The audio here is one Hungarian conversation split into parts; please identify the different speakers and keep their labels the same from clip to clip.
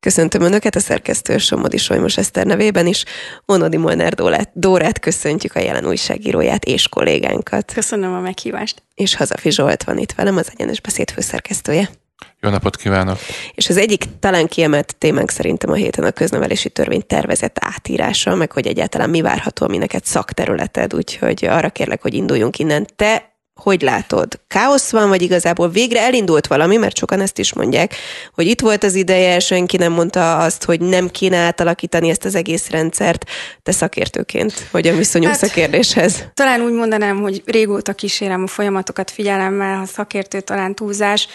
Speaker 1: Köszöntöm Önöket a szerkesztő Somodi Solymos Eszter nevében is. Onodi Molnár Dórát, Dórát köszöntjük a jelen újságíróját és kollégánkat.
Speaker 2: Köszönöm a meghívást.
Speaker 1: És Hazafi Zsolt van itt velem, az Egyenes Beszéd főszerkesztője.
Speaker 3: Jó napot kívánok!
Speaker 1: És az egyik talán kiemelt témánk szerintem a héten a köznevelési törvény tervezett átírása, meg hogy egyáltalán mi várható, ami neked szakterületed, úgyhogy arra kérlek, hogy induljunk innen. Te hogy látod? Káosz van, vagy igazából végre elindult valami, mert sokan ezt is mondják, hogy itt volt az ideje, senki nem mondta azt, hogy nem kéne átalakítani ezt az egész rendszert. Te szakértőként hogyan viszonyulsz hát, a kérdéshez?
Speaker 2: Talán úgy mondanám, hogy régóta kísérem a folyamatokat figyelemmel, a szakértő talán túlzás.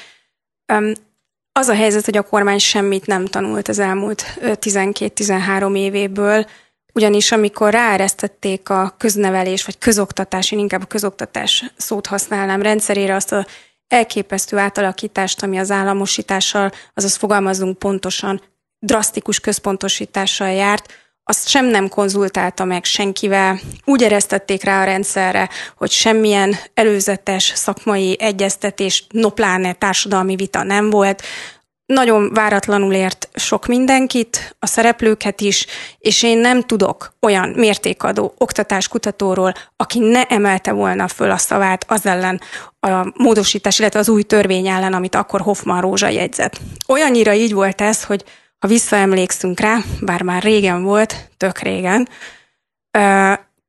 Speaker 2: Az a helyzet, hogy a kormány semmit nem tanult az elmúlt 12-13 évéből, ugyanis amikor ráeresztették a köznevelés, vagy közoktatás, én inkább a közoktatás szót használnám rendszerére, azt a elképesztő átalakítást, ami az államosítással, azaz fogalmazunk pontosan, drasztikus központosítással járt, azt sem nem konzultálta meg senkivel, úgy eresztették rá a rendszerre, hogy semmilyen előzetes szakmai egyeztetés, nopláne társadalmi vita nem volt, nagyon váratlanul ért sok mindenkit, a szereplőket is, és én nem tudok olyan mértékadó oktatáskutatóról, aki ne emelte volna föl a szavát az ellen a módosítás, illetve az új törvény ellen, amit akkor Hoffman Rózsa jegyzett. Olyannyira így volt ez, hogy ha visszaemlékszünk rá, bár már régen volt, tök régen,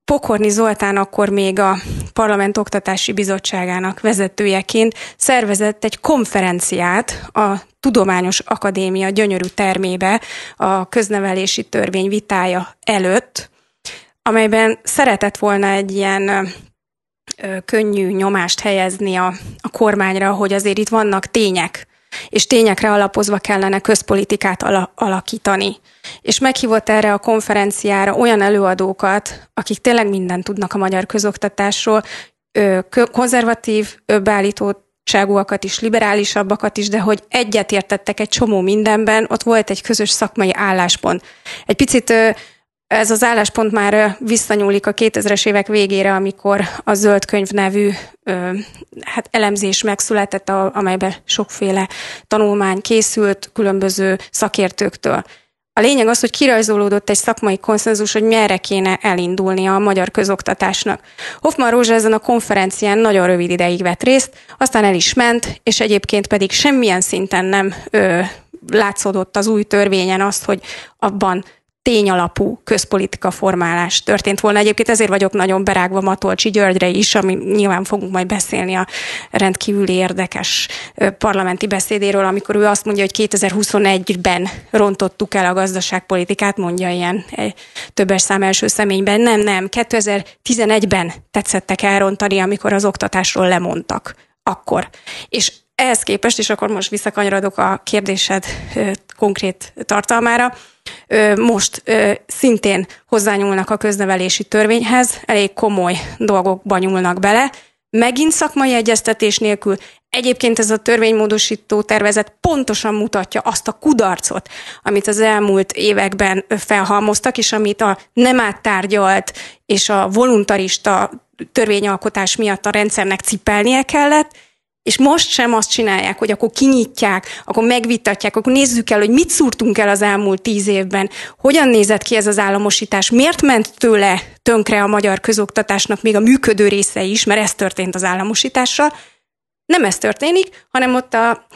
Speaker 2: Pokorni Zoltán akkor még a Parlament Oktatási Bizottságának vezetőjeként szervezett egy konferenciát a Tudományos Akadémia gyönyörű termébe a köznevelési törvény vitája előtt, amelyben szeretett volna egy ilyen könnyű nyomást helyezni a, a kormányra, hogy azért itt vannak tények, és tényekre alapozva kellene közpolitikát ala- alakítani. És meghívott erre a konferenciára olyan előadókat, akik tényleg mindent tudnak a magyar közoktatásról, konzervatív beállítottságúakat is, liberálisabbakat is, de hogy egyetértettek egy csomó mindenben, ott volt egy közös szakmai álláspont. Egy picit ez az álláspont már visszanyúlik a 2000-es évek végére, amikor a Zöld Könyv nevű hát elemzés megszületett, amelyben sokféle tanulmány készült különböző szakértőktől. A lényeg az, hogy kirajzolódott egy szakmai konszenzus, hogy merre kéne elindulni a magyar közoktatásnak. Hoffman Rózsa ezen a konferencián nagyon rövid ideig vett részt, aztán el is ment, és egyébként pedig semmilyen szinten nem ö, látszódott az új törvényen azt, hogy abban tényalapú közpolitika formálás történt volna. Egyébként ezért vagyok nagyon berágva Matolcsi Györgyre is, ami nyilván fogunk majd beszélni a rendkívüli érdekes parlamenti beszédéről, amikor ő azt mondja, hogy 2021-ben rontottuk el a gazdaságpolitikát, mondja ilyen többes szám első személyben. Nem, nem, 2011-ben tetszettek elrontani, amikor az oktatásról lemondtak. Akkor. És ehhez képest, és akkor most visszakanyarodok a kérdésed konkrét tartalmára, most szintén hozzányúlnak a köznevelési törvényhez, elég komoly dolgokba nyúlnak bele, megint szakmai egyeztetés nélkül. Egyébként ez a törvénymódosító tervezet pontosan mutatja azt a kudarcot, amit az elmúlt években felhalmoztak, és amit a nem áttárgyalt és a voluntarista törvényalkotás miatt a rendszernek cipelnie kellett, és most sem azt csinálják, hogy akkor kinyitják, akkor megvitatják, akkor nézzük el, hogy mit szúrtunk el az elmúlt tíz évben, hogyan nézett ki ez az államosítás, miért ment tőle tönkre a magyar közoktatásnak még a működő része is, mert ez történt az államosítással. Nem ez történik, hanem ott a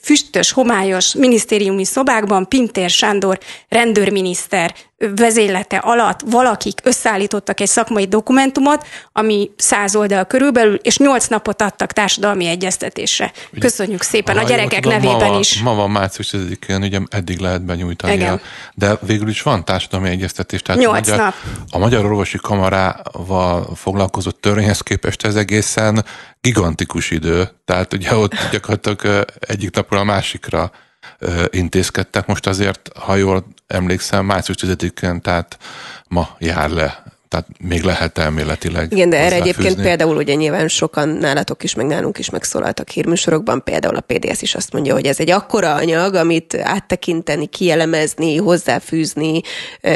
Speaker 2: füstös, homályos minisztériumi szobákban Pintér Sándor rendőrminiszter vezénylete alatt valakik összeállítottak egy szakmai dokumentumot, ami száz oldal körülbelül, és nyolc napot adtak társadalmi egyeztetésre. Köszönjük szépen a gyerekek tudom, nevében
Speaker 3: ma
Speaker 2: is.
Speaker 3: Ma van március 10-én, ugye eddig lehet benyújtani, Igen. de végül is van társadalmi egyeztetés.
Speaker 2: Tehát nyolc a magyar, nap.
Speaker 3: A Magyar Orvosi Kamarával foglalkozott törvényhez képest ez egészen gigantikus idő, tehát ugye ott gyakorlatilag egyik napról a másikra intézkedtek. Most azért, ha jól emlékszem, március 10-én, tehát ma jár le tehát még lehet elméletileg.
Speaker 1: Igen, de erre egyébként például ugye nyilván sokan nálatok is, meg nálunk is megszólaltak hírműsorokban, például a PDS is azt mondja, hogy ez egy akkora anyag, amit áttekinteni, kielemezni, hozzáfűzni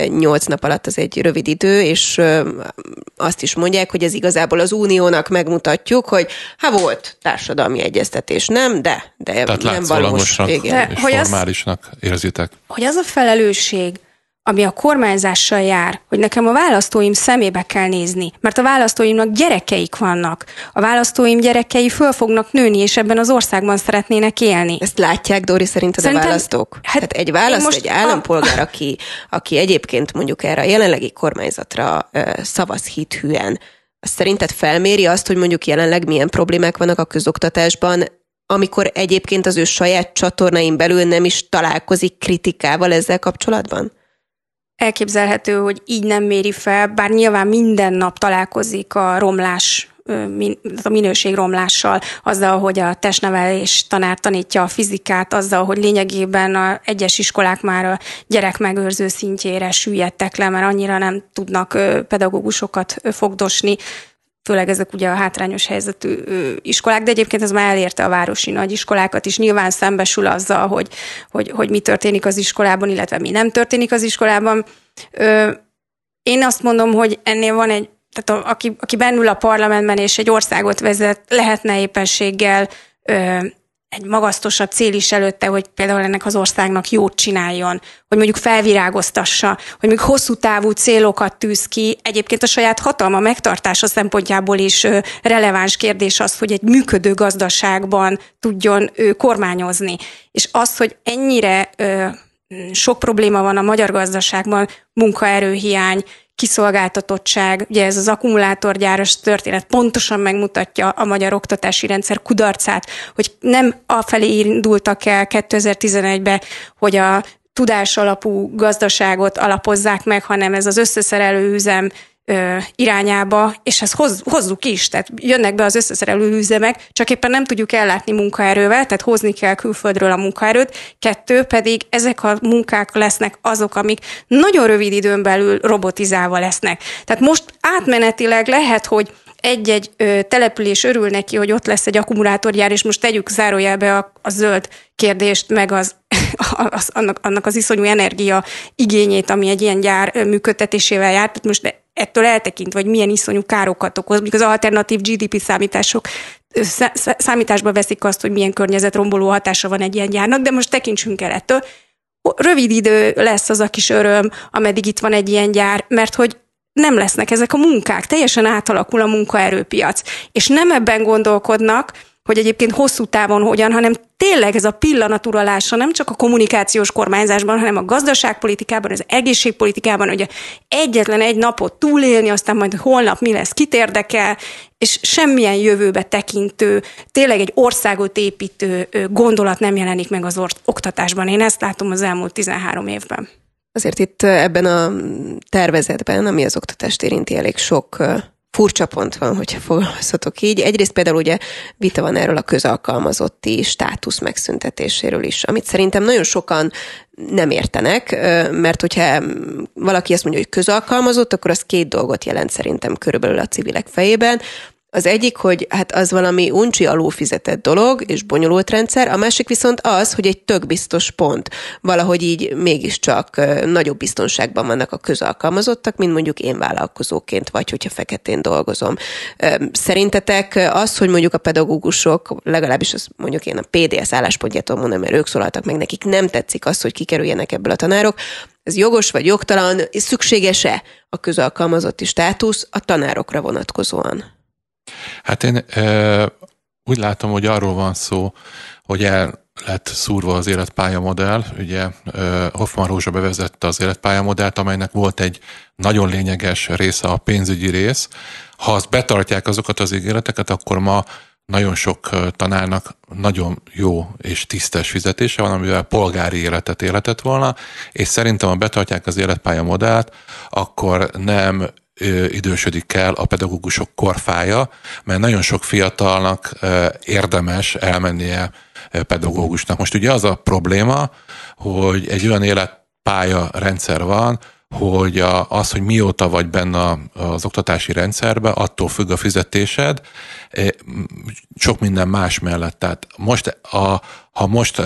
Speaker 1: nyolc nap alatt az egy rövid idő, és azt is mondják, hogy ez igazából az uniónak megmutatjuk, hogy ha volt társadalmi egyeztetés, nem, de, de
Speaker 3: Tehát
Speaker 1: nem valós.
Speaker 3: És formálisnak érzitek.
Speaker 2: Hogy az a felelősség, ami a kormányzással jár, hogy nekem a választóim szemébe kell nézni, mert a választóimnak gyerekeik vannak. A választóim gyerekei föl fognak nőni, és ebben az országban szeretnének élni.
Speaker 1: Ezt látják, Dori, szerinted Szerintem, a választók? Hát Tehát egy választ, egy állampolgár, a... aki, aki egyébként mondjuk erre a jelenlegi kormányzatra szavaz hithűen, szerinted felméri azt, hogy mondjuk jelenleg milyen problémák vannak a közoktatásban, amikor egyébként az ő saját csatornain belül nem is találkozik kritikával ezzel kapcsolatban?
Speaker 2: Elképzelhető, hogy így nem méri fel, bár nyilván minden nap találkozik a romlás a minőségromlással, azzal, hogy a testnevelés tanár tanítja a fizikát, azzal, hogy lényegében a egyes iskolák már a gyerekmegőrző szintjére süllyedtek le, mert annyira nem tudnak pedagógusokat fogdosni főleg ezek ugye a hátrányos helyzetű iskolák, de egyébként ez már elérte a városi nagyiskolákat is. Nyilván szembesül azzal, hogy, hogy, hogy mi történik az iskolában, illetve mi nem történik az iskolában. Én azt mondom, hogy ennél van egy, tehát a, aki, aki bennül a parlamentben és egy országot vezet, lehetne éppenséggel egy magasztosabb cél is előtte, hogy például ennek az országnak jót csináljon, hogy mondjuk felvirágoztassa, hogy mondjuk hosszú távú célokat tűz ki. Egyébként a saját hatalma megtartása szempontjából is releváns kérdés az, hogy egy működő gazdaságban tudjon kormányozni. És az, hogy ennyire sok probléma van a magyar gazdaságban, munkaerőhiány, kiszolgáltatottság, ugye ez az akkumulátorgyáros történet pontosan megmutatja a magyar oktatási rendszer kudarcát, hogy nem afelé indultak el 2011-ben, hogy a tudás alapú gazdaságot alapozzák meg, hanem ez az összeszerelő üzem irányába, és ezt hoz, hozzuk is, tehát jönnek be az összeszerelő üzemek, csak éppen nem tudjuk ellátni munkaerővel, tehát hozni kell külföldről a munkaerőt. Kettő pedig ezek a munkák lesznek azok, amik nagyon rövid időn belül robotizálva lesznek. Tehát most átmenetileg lehet, hogy egy-egy település örül neki, hogy ott lesz egy akkumulátorgyár, és most tegyük zárójelbe a, a zöld kérdést, meg az, az, annak, annak az iszonyú energia igényét, ami egy ilyen gyár működtetésével jár. Tehát most ettől eltekintve, hogy milyen iszonyú károkat okoz, mondjuk az alternatív GDP számítások számításba veszik azt, hogy milyen környezetromboló hatása van egy ilyen gyárnak, de most tekintsünk el ettől. Rövid idő lesz az a kis öröm, ameddig itt van egy ilyen gyár, mert hogy nem lesznek ezek a munkák, teljesen átalakul a munkaerőpiac. És nem ebben gondolkodnak, hogy egyébként hosszú távon hogyan, hanem tényleg ez a pillanaturalása nem csak a kommunikációs kormányzásban, hanem a gazdaságpolitikában, az egészségpolitikában, hogy egyetlen egy napot túlélni, aztán majd holnap mi lesz, kit érdekel, és semmilyen jövőbe tekintő, tényleg egy országot építő gondolat nem jelenik meg az oktatásban. Én ezt látom az elmúlt 13 évben.
Speaker 1: Azért itt ebben a tervezetben, ami az oktatást érinti, elég sok furcsa pont van, hogyha fogalmazhatok így. Egyrészt például ugye vita van erről a közalkalmazotti státusz megszüntetéséről is, amit szerintem nagyon sokan nem értenek, mert hogyha valaki azt mondja, hogy közalkalmazott, akkor az két dolgot jelent szerintem körülbelül a civilek fejében. Az egyik, hogy hát az valami uncsi alulfizetett dolog, és bonyolult rendszer, a másik viszont az, hogy egy tök biztos pont. Valahogy így mégiscsak nagyobb biztonságban vannak a közalkalmazottak, mint mondjuk én vállalkozóként, vagy hogyha feketén dolgozom. Szerintetek az, hogy mondjuk a pedagógusok, legalábbis az mondjuk én a PDS álláspontjától mondom, mert ők szólaltak meg, nekik nem tetszik az, hogy kikerüljenek ebből a tanárok, ez jogos vagy jogtalan, szükséges-e a közalkalmazotti státusz a tanárokra vonatkozóan?
Speaker 3: Hát én e, úgy látom, hogy arról van szó, hogy el lett szúrva az életpályamodell. Ugye Hoffman Rózsa bevezette az életpályamodellt, amelynek volt egy nagyon lényeges része a pénzügyi rész. Ha azt betartják azokat az ígéreteket, akkor ma nagyon sok tanárnak nagyon jó és tisztes fizetése van, amivel polgári életet életett volna, és szerintem, ha betartják az életpályamodellt, akkor nem idősödik el a pedagógusok korfája, mert nagyon sok fiatalnak érdemes elmennie pedagógusnak. Most ugye az a probléma, hogy egy olyan életpálya rendszer van, hogy a, az, hogy mióta vagy benne az oktatási rendszerben, attól függ a fizetésed, sok minden más mellett. Tehát most, a, ha most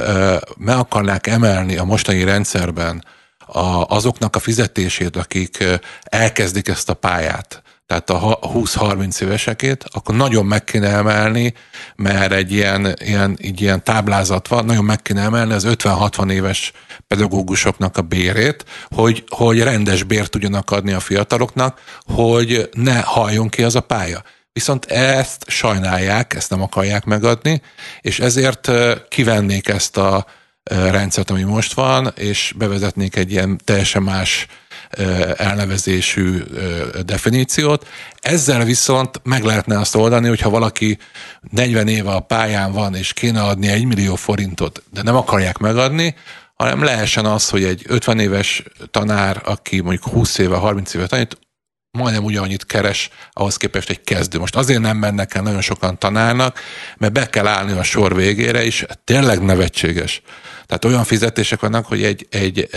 Speaker 3: meg akarnák emelni a mostani rendszerben a, azoknak a fizetését, akik elkezdik ezt a pályát, tehát a 20-30 évesekét, akkor nagyon meg kéne emelni, mert egy ilyen, ilyen, így ilyen táblázat van, nagyon meg kéne emelni az 50-60 éves pedagógusoknak a bérét, hogy, hogy rendes bért tudjanak adni a fiataloknak, hogy ne halljon ki az a pálya. Viszont ezt sajnálják, ezt nem akarják megadni, és ezért kivennék ezt a rendszert, ami most van, és bevezetnék egy ilyen teljesen más elnevezésű definíciót. Ezzel viszont meg lehetne azt oldani, hogyha valaki 40 éve a pályán van, és kéne adni egy millió forintot, de nem akarják megadni, hanem lehessen az, hogy egy 50 éves tanár, aki mondjuk 20 éve, 30 éve tanít, majdnem ugyanannyit keres, ahhoz képest egy kezdő. Most azért nem mennek el nagyon sokan tanárnak, mert be kell állni a sor végére, és tényleg nevetséges. Tehát olyan fizetések vannak, hogy egy, egy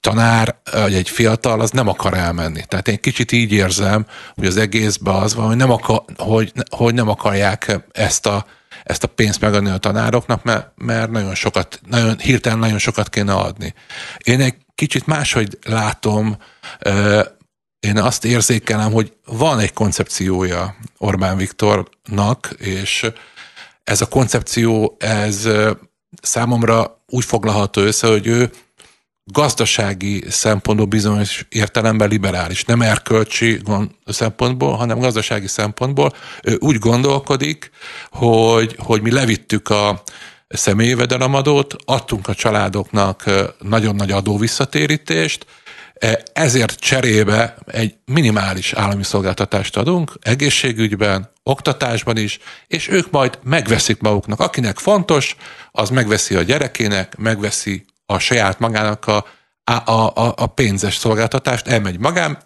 Speaker 3: tanár, vagy egy fiatal, az nem akar elmenni. Tehát én kicsit így érzem, hogy az egészben az van, hogy nem, akar, hogy, hogy nem akarják ezt a, ezt a pénzt megadni a tanároknak, mert, mert nagyon sokat, nagyon, hirtelen nagyon sokat kéne adni. Én egy kicsit máshogy látom, én azt érzékelem, hogy van egy koncepciója Orbán Viktornak, és ez a koncepció, ez számomra úgy foglalható össze, hogy ő gazdasági szempontból bizonyos értelemben liberális, nem erkölcsi szempontból, hanem gazdasági szempontból. Ő úgy gondolkodik, hogy, hogy mi levittük a személyi jövedelemadót, adtunk a családoknak nagyon nagy adóvisszatérítést, ezért cserébe egy minimális állami szolgáltatást adunk, egészségügyben, oktatásban is, és ők majd megveszik maguknak. Akinek fontos, az megveszi a gyerekének, megveszi a saját magának a, a, a, a pénzes szolgáltatást, elmegy magán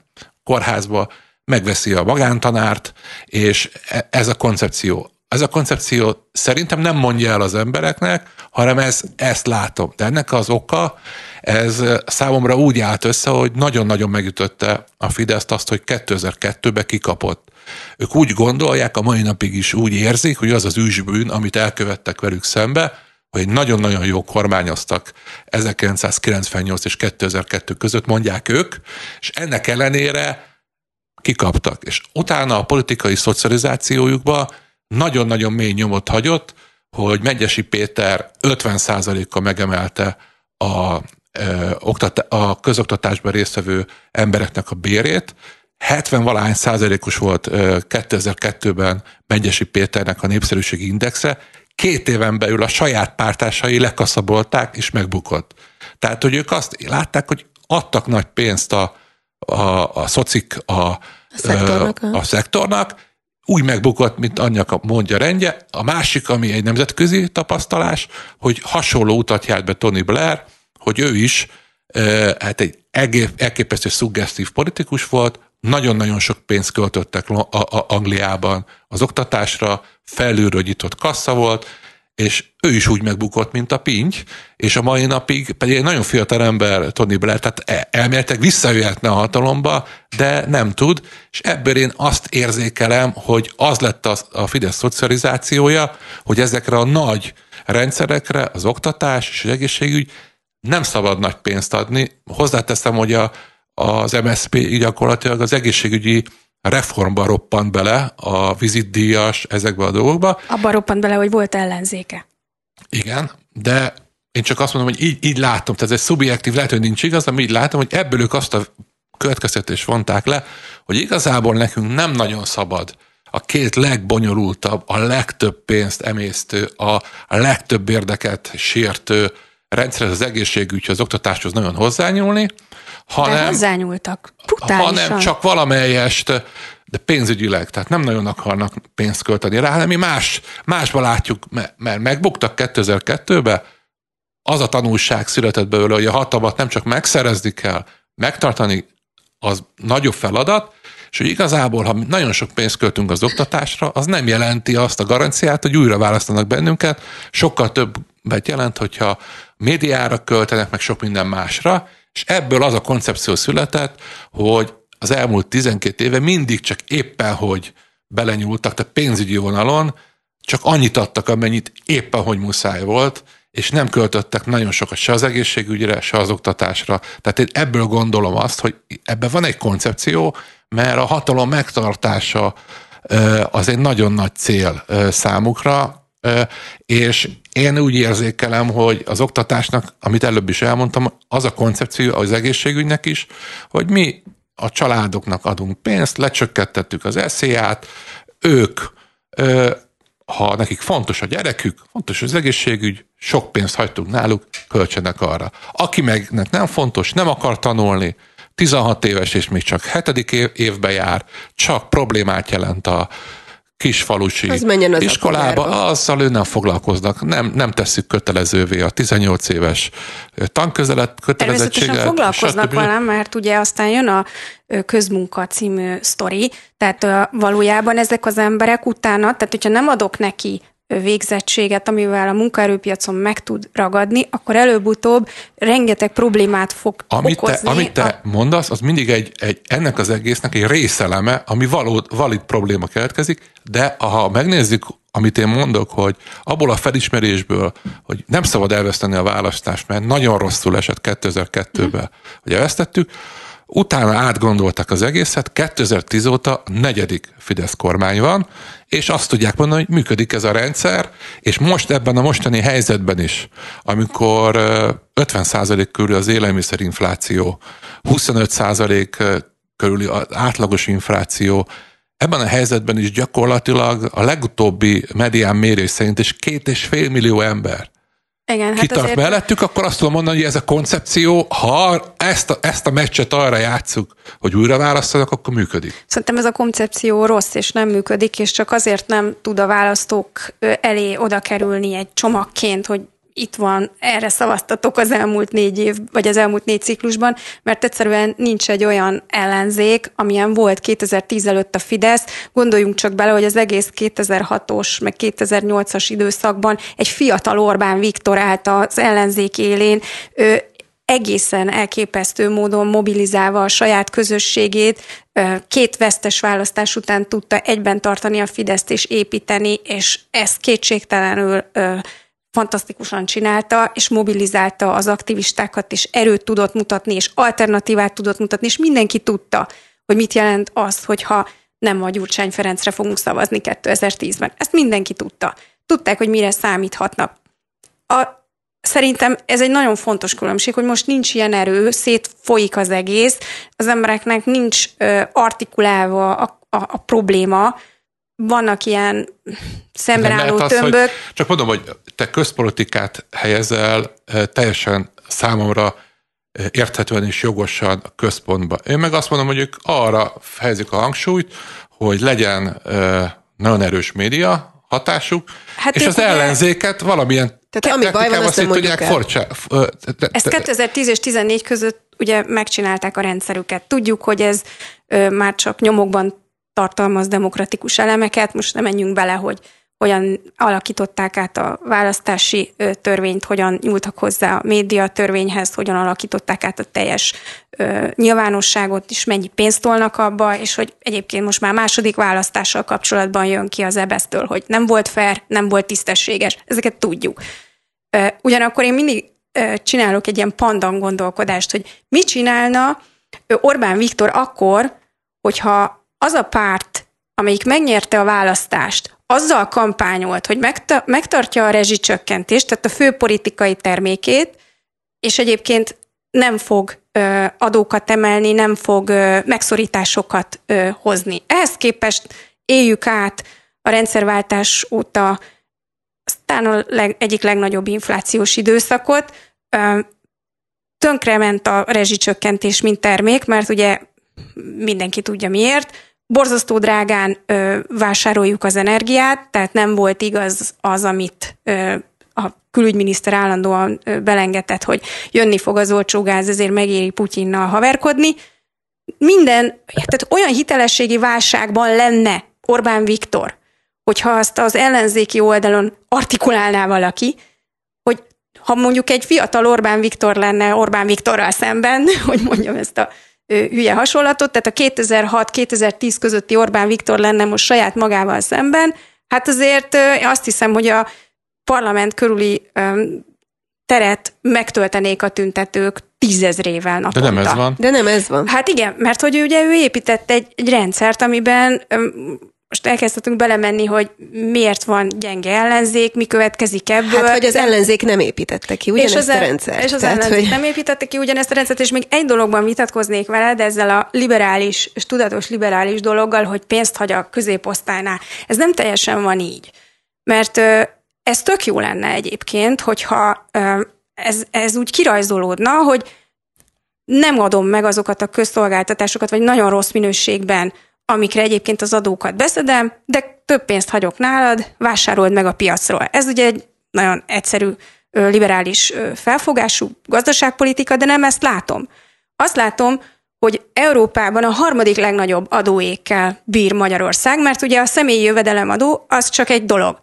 Speaker 3: kórházba, megveszi a magántanárt, és e, ez a koncepció. Ez a koncepció szerintem nem mondja el az embereknek, hanem ez, ezt látom. De ennek az oka, ez számomra úgy állt össze, hogy nagyon-nagyon megütötte a Fideszt azt, hogy 2002-ben kikapott. Ők úgy gondolják, a mai napig is úgy érzik, hogy az az űsbűn, amit elkövettek velük szembe, hogy nagyon-nagyon jó kormányoztak 1998 és 2002 között, mondják ők, és ennek ellenére kikaptak. És utána a politikai szocializációjukba nagyon-nagyon mély nyomot hagyott, hogy Megyesi Péter 50%-kal megemelte a, a közoktatásban résztvevő embereknek a bérét, 70 valahány százalékos volt 2002-ben Megyesi Péternek a népszerűségi indexe, két éven belül a saját pártásai lekaszabolták, és megbukott. Tehát, hogy ők azt látták, hogy adtak nagy pénzt a, a, a szocik a, a, szektornak, a, a szektornak, úgy megbukott, mint anyja mondja rendje. A másik, ami egy nemzetközi tapasztalás, hogy hasonló utat járt be Tony Blair, hogy ő is hát egy elképesztő szuggesztív politikus volt, nagyon-nagyon sok pénzt költöttek Angliában az oktatásra, felülről nyitott kassa volt, és ő is úgy megbukott, mint a pinty, és a mai napig pedig egy nagyon fiatal ember, Tony Blair, tehát e, elméletek visszajöhetne a hatalomba, de nem tud, és ebből én azt érzékelem, hogy az lett a, a Fidesz szocializációja, hogy ezekre a nagy rendszerekre, az oktatás és az egészségügy nem szabad nagy pénzt adni. Hozzáteszem, hogy a, az MSZP gyakorlatilag az egészségügyi reformba roppant bele, a vizitdíjas, ezekbe a dolgokba.
Speaker 2: Abba roppant bele, hogy volt ellenzéke.
Speaker 3: Igen, de én csak azt mondom, hogy így, így látom, tehát ez egy szubjektív, lehet, hogy nincs igaz, de így látom, hogy ebből ők azt a következtetést vonták le, hogy igazából nekünk nem nagyon szabad a két legbonyolultabb, a legtöbb pénzt emésztő, a, legtöbb érdeket sértő rendszer az egészségügy, az oktatáshoz nagyon hozzányúlni, hanem, de
Speaker 2: hozzányúltak,
Speaker 3: brutálisan. hanem csak valamelyest, de pénzügyileg, tehát nem nagyon akarnak pénzt költeni rá, hanem mi más, másba látjuk, mert megbuktak 2002-be, az a tanulság született belőle, hogy a hatalmat nem csak megszerezni kell, megtartani az nagyobb feladat, és hogy igazából, ha nagyon sok pénzt költünk az oktatásra, az nem jelenti azt a garanciát, hogy újra választanak bennünket, sokkal többet jelent, hogyha médiára költenek, meg sok minden másra, És ebből az a koncepció született, hogy az elmúlt 12 éve mindig csak éppen, hogy belenyúltak, tehát pénzügyi vonalon, csak annyit adtak, amennyit éppen, hogy muszáj volt, és nem költöttek nagyon sokat se az egészségügyre, se az oktatásra. Tehát én ebből gondolom azt, hogy ebben van egy koncepció, mert a hatalom megtartása az egy nagyon nagy cél számukra, és én úgy érzékelem, hogy az oktatásnak, amit előbb is elmondtam, az a koncepció az egészségügynek is, hogy mi a családoknak adunk pénzt, lecsökkentettük az eszéját, ők, ha nekik fontos a gyerekük, fontos az egészségügy, sok pénzt hagytunk náluk, költsenek arra. Aki meg nem fontos, nem akar tanulni, 16 éves és még csak hetedik évbe jár, csak problémát jelent a kisfalusi az az iskolába, azzal ő nem foglalkoznak. Nem, nem tesszük kötelezővé a 18 éves tanközelet, kötelezettséget.
Speaker 2: Természetesen foglalkoznak vele, mert ugye aztán jön a közmunka című sztori, tehát valójában ezek az emberek utána, tehát hogyha nem adok neki végzettséget, amivel a munkaerőpiacon meg tud ragadni, akkor előbb-utóbb rengeteg problémát fog
Speaker 3: amit
Speaker 2: okozni.
Speaker 3: Te, amit te a... mondasz, az mindig egy, egy, ennek az egésznek egy részeleme, ami valód, valid probléma keletkezik, de ha megnézzük, amit én mondok, hogy abból a felismerésből, hogy nem szabad elveszteni a választást, mert nagyon rosszul esett 2002-ben, hm. hogy elvesztettük, Utána átgondoltak az egészet, 2010 óta negyedik Fidesz kormány van, és azt tudják mondani, hogy működik ez a rendszer, és most ebben a mostani helyzetben is, amikor 50% körül az élelmiszerinfláció, 25% körüli az átlagos infláció, ebben a helyzetben is gyakorlatilag a legutóbbi medián mérés szerint is két és fél millió ember igen, hát kitart azért... mellettük, akkor azt tudom mondani, hogy ez a koncepció, ha ezt a, ezt a meccset arra játszuk, hogy újra választanak, akkor működik.
Speaker 2: Szerintem ez a koncepció rossz, és nem működik, és csak azért nem tud a választók elé oda kerülni egy csomagként, hogy itt van, erre szavaztatok az elmúlt négy év, vagy az elmúlt négy ciklusban, mert egyszerűen nincs egy olyan ellenzék, amilyen volt 2010 előtt a Fidesz. Gondoljunk csak bele, hogy az egész 2006-os, meg 2008-as időszakban egy fiatal Orbán Viktor állt az ellenzék élén, ő egészen elképesztő módon mobilizálva a saját közösségét, két vesztes választás után tudta egyben tartani a Fideszt és építeni, és ez kétségtelenül fantasztikusan csinálta, és mobilizálta az aktivistákat, és erőt tudott mutatni, és alternatívát tudott mutatni, és mindenki tudta, hogy mit jelent az, hogyha nem a Gyurcsány Ferencre fogunk szavazni 2010-ben. Ezt mindenki tudta. Tudták, hogy mire számíthatnak. A, szerintem ez egy nagyon fontos különbség, hogy most nincs ilyen erő, szétfolyik az egész, az embereknek nincs ö, artikulálva a, a, a probléma, vannak ilyen szembenálló az, tömbök.
Speaker 3: Hogy, csak mondom, hogy te közpolitikát helyezel teljesen számomra érthetően és jogosan a központba. Én meg azt mondom, hogy ők arra helyezik a hangsúlyt, hogy legyen nagyon erős média hatásuk, hát és az ellenzéket valamilyen
Speaker 1: tehát ami baj van, azt nem mondjuk el. Forcsa,
Speaker 2: Ezt 2010 és 14 között ugye megcsinálták a rendszerüket. Tudjuk, hogy ez ö, már csak nyomokban tartalmaz demokratikus elemeket, most nem menjünk bele, hogy hogyan alakították át a választási törvényt, hogyan nyúltak hozzá a média törvényhez, hogyan alakították át a teljes ö, nyilvánosságot, és mennyi pénzt tolnak abba, és hogy egyébként most már második választással kapcsolatban jön ki az ebesztől, hogy nem volt fair, nem volt tisztességes. Ezeket tudjuk. Ö, ugyanakkor én mindig ö, csinálok egy ilyen pandan gondolkodást, hogy mit csinálna Orbán Viktor akkor, hogyha az a párt, amelyik megnyerte a választást, azzal kampányolt, hogy megtartja a rezsicsökkentést, tehát a fő politikai termékét, és egyébként nem fog adókat emelni, nem fog megszorításokat hozni. Ehhez képest éljük át a rendszerváltás óta aztán a leg, egyik legnagyobb inflációs időszakot. Tönkrement a rezsicsökkentés, mint termék, mert ugye mindenki tudja miért, borzasztó drágán ö, vásároljuk az energiát, tehát nem volt igaz az, amit ö, a külügyminiszter állandóan ö, belengedett, hogy jönni fog az olcsó gáz, ezért megéri Putyinnal haverkodni. Minden, tehát olyan hitelességi válságban lenne Orbán Viktor, hogyha azt az ellenzéki oldalon artikulálná valaki, hogy ha mondjuk egy fiatal Orbán Viktor lenne Orbán Viktorral szemben, hogy mondjam ezt a hülye hasonlatot, tehát a 2006-2010 közötti Orbán Viktor lenne most saját magával szemben, hát azért azt hiszem, hogy a parlament körüli teret megtöltenék a tüntetők tízezrével naponta.
Speaker 3: De nem ez van.
Speaker 1: De nem ez van.
Speaker 2: Hát igen, mert hogy ugye ő épített egy, egy rendszert, amiben most elkezdhetünk belemenni, hogy miért van gyenge ellenzék, mi következik ebből.
Speaker 1: Hát, hogy az ellenzék nem építette ki ugyanezt és az, a rendszert.
Speaker 2: És az Tehát, ellenzék hogy... nem építette ki ugyanezt a rendszert, és még egy dologban vitatkoznék veled, ezzel a liberális, és tudatos liberális dologgal, hogy pénzt hagy a középosztálynál. Ez nem teljesen van így. Mert ez tök jó lenne egyébként, hogyha ez, ez úgy kirajzolódna, hogy nem adom meg azokat a közszolgáltatásokat, vagy nagyon rossz minőségben, amikre egyébként az adókat beszedem, de több pénzt hagyok nálad, vásárold meg a piacról. Ez ugye egy nagyon egyszerű, liberális felfogású gazdaságpolitika, de nem ezt látom. Azt látom, hogy Európában a harmadik legnagyobb adóékkel bír Magyarország, mert ugye a személyi jövedelemadó az csak egy dolog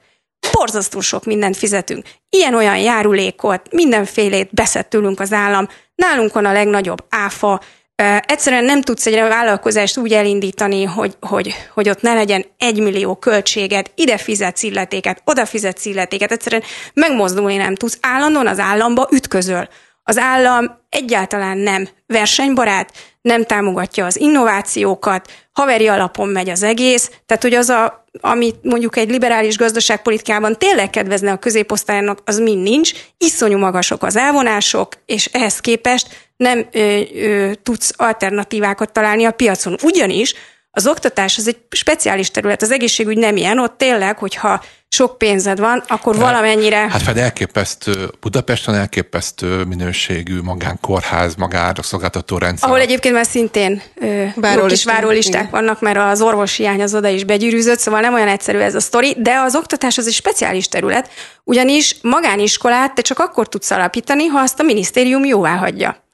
Speaker 2: borzasztó sok mindent fizetünk. Ilyen-olyan járulékot, mindenfélét beszed tőlünk az állam. Nálunk van a legnagyobb áfa, Egyszerűen nem tudsz egy vállalkozást úgy elindítani, hogy, hogy, hogy ott ne legyen egy millió költséged, ide fizetsz illetéket, oda fizetsz illetéket, egyszerűen megmozdulni nem tudsz. Állandóan az államba ütközöl. Az állam egyáltalán nem versenybarát, nem támogatja az innovációkat, haveri alapon megy az egész, tehát hogy az a, amit mondjuk egy liberális gazdaságpolitikában tényleg kedvezne a középosztálynak, az mind nincs, iszonyú magasok az elvonások, és ehhez képest nem ö, ö, tudsz alternatívákat találni a piacon. Ugyanis az oktatás az egy speciális terület, az egészségügy nem ilyen, ott tényleg, hogyha sok pénzed van, akkor valamennyire...
Speaker 3: Hát fel elképesztő, Budapesten elképesztő minőségű magánkórház, magára szolgáltató rendszer.
Speaker 2: Ahol egyébként már szintén jó kis várólisták vannak, mert az orvos hiány az oda is begyűrűzött, szóval nem olyan egyszerű ez a sztori, de az oktatás az egy speciális terület, ugyanis magániskolát te csak akkor tudsz alapítani, ha azt a minisztérium jóvá hagyja.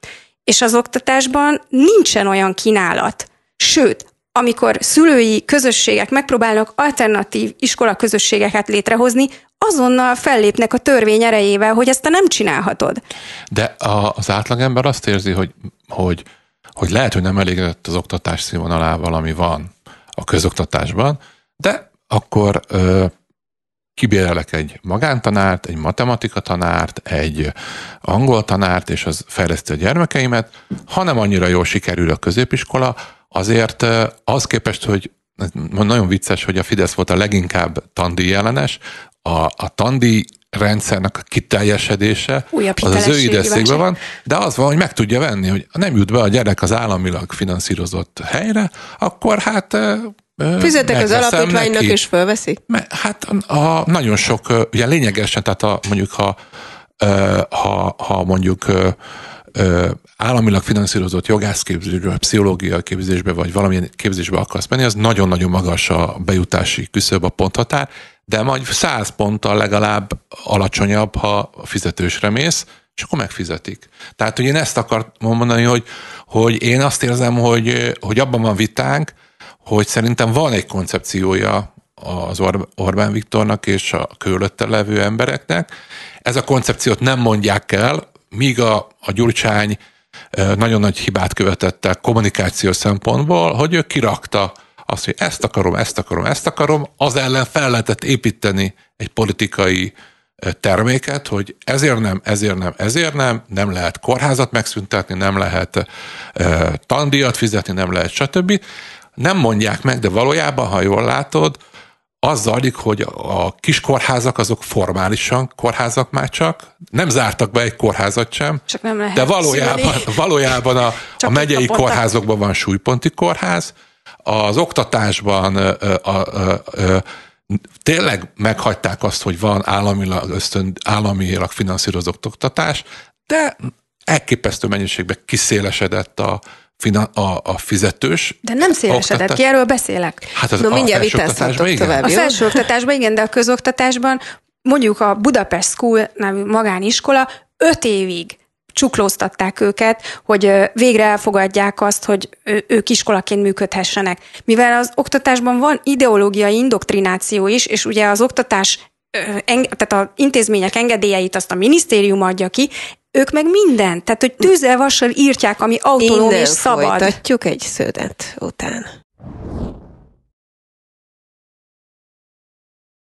Speaker 2: És az oktatásban nincsen olyan kínálat, Sőt, amikor szülői közösségek megpróbálnak alternatív iskola közösségeket létrehozni, azonnal fellépnek a törvény erejével, hogy ezt te nem csinálhatod.
Speaker 3: De a, az átlagember azt érzi, hogy, hogy, hogy lehet, hogy nem elégedett az oktatás színvonalával, ami van a közoktatásban, de akkor ö, kibérelek egy magántanárt, egy matematika tanárt, egy angol tanárt, és az fejleszti a gyermekeimet. Ha nem annyira jól sikerül a középiskola, azért az képest, hogy nagyon vicces, hogy a Fidesz volt a leginkább tandi ellenes, a, a tandi rendszernek a kiteljesedése az az ő ideszékben van, de az van, hogy meg tudja venni, hogy nem jut be a gyerek az államilag finanszírozott helyre, akkor hát
Speaker 1: Fizetek az alapítványnak, neki. és fölveszik?
Speaker 3: Hát a, nagyon sok, ugye lényegesen, tehát a, mondjuk ha, ha, ha mondjuk államilag finanszírozott jogászképzésbe, pszichológiai képzésbe, vagy valamilyen képzésbe akarsz menni, az nagyon-nagyon magas a bejutási küszöb, a ponthatár, de majd 100 ponttal legalább alacsonyabb, ha fizetősre mész, és akkor megfizetik. Tehát, hogy én ezt akartam mondani, hogy, hogy én azt érzem, hogy, hogy abban van vitánk, hogy szerintem van egy koncepciója az Or- Orbán Viktornak és a körülötte levő embereknek. Ez a koncepciót nem mondják el, míg a, a Gyurcsány nagyon nagy hibát követett el kommunikációs szempontból, hogy ő kirakta azt, hogy ezt akarom, ezt akarom, ezt akarom, az ellen fel lehetett építeni egy politikai terméket, hogy ezért nem, ezért nem, ezért nem, nem lehet kórházat megszüntetni, nem lehet uh, tandíjat fizetni, nem lehet stb. Nem mondják meg, de valójában, ha jól látod, az zajlik, hogy a kis kórházak azok formálisan kórházak már csak, nem zártak be egy kórházat sem,
Speaker 2: csak nem lehet
Speaker 3: de valójában, valójában a, a megyei a kórházokban van súlyponti kórház, az oktatásban a, a, a, a, tényleg meghagyták azt, hogy van államilag, ösztön, államilag finanszírozott oktatás, de elképesztő mennyiségben kiszélesedett a, a, a fizetős.
Speaker 2: De nem szélesedett oktatás... ki, erről beszélek.
Speaker 1: Hát az, no, mindjárt vitázhatok tovább.
Speaker 2: A felsőoktatásban igen, de a közoktatásban mondjuk a Budapest School nevű magániskola öt évig csuklóztatták őket, hogy végre elfogadják azt, hogy ők iskolaként működhessenek. Mivel az oktatásban van ideológiai indoktrináció is, és ugye az oktatás tehát a intézmények engedélyeit azt a minisztérium adja ki, ők meg minden, tehát hogy tűzzel vassal írtják, ami autonóm Innen és szabad.
Speaker 1: folytatjuk egy szödet után.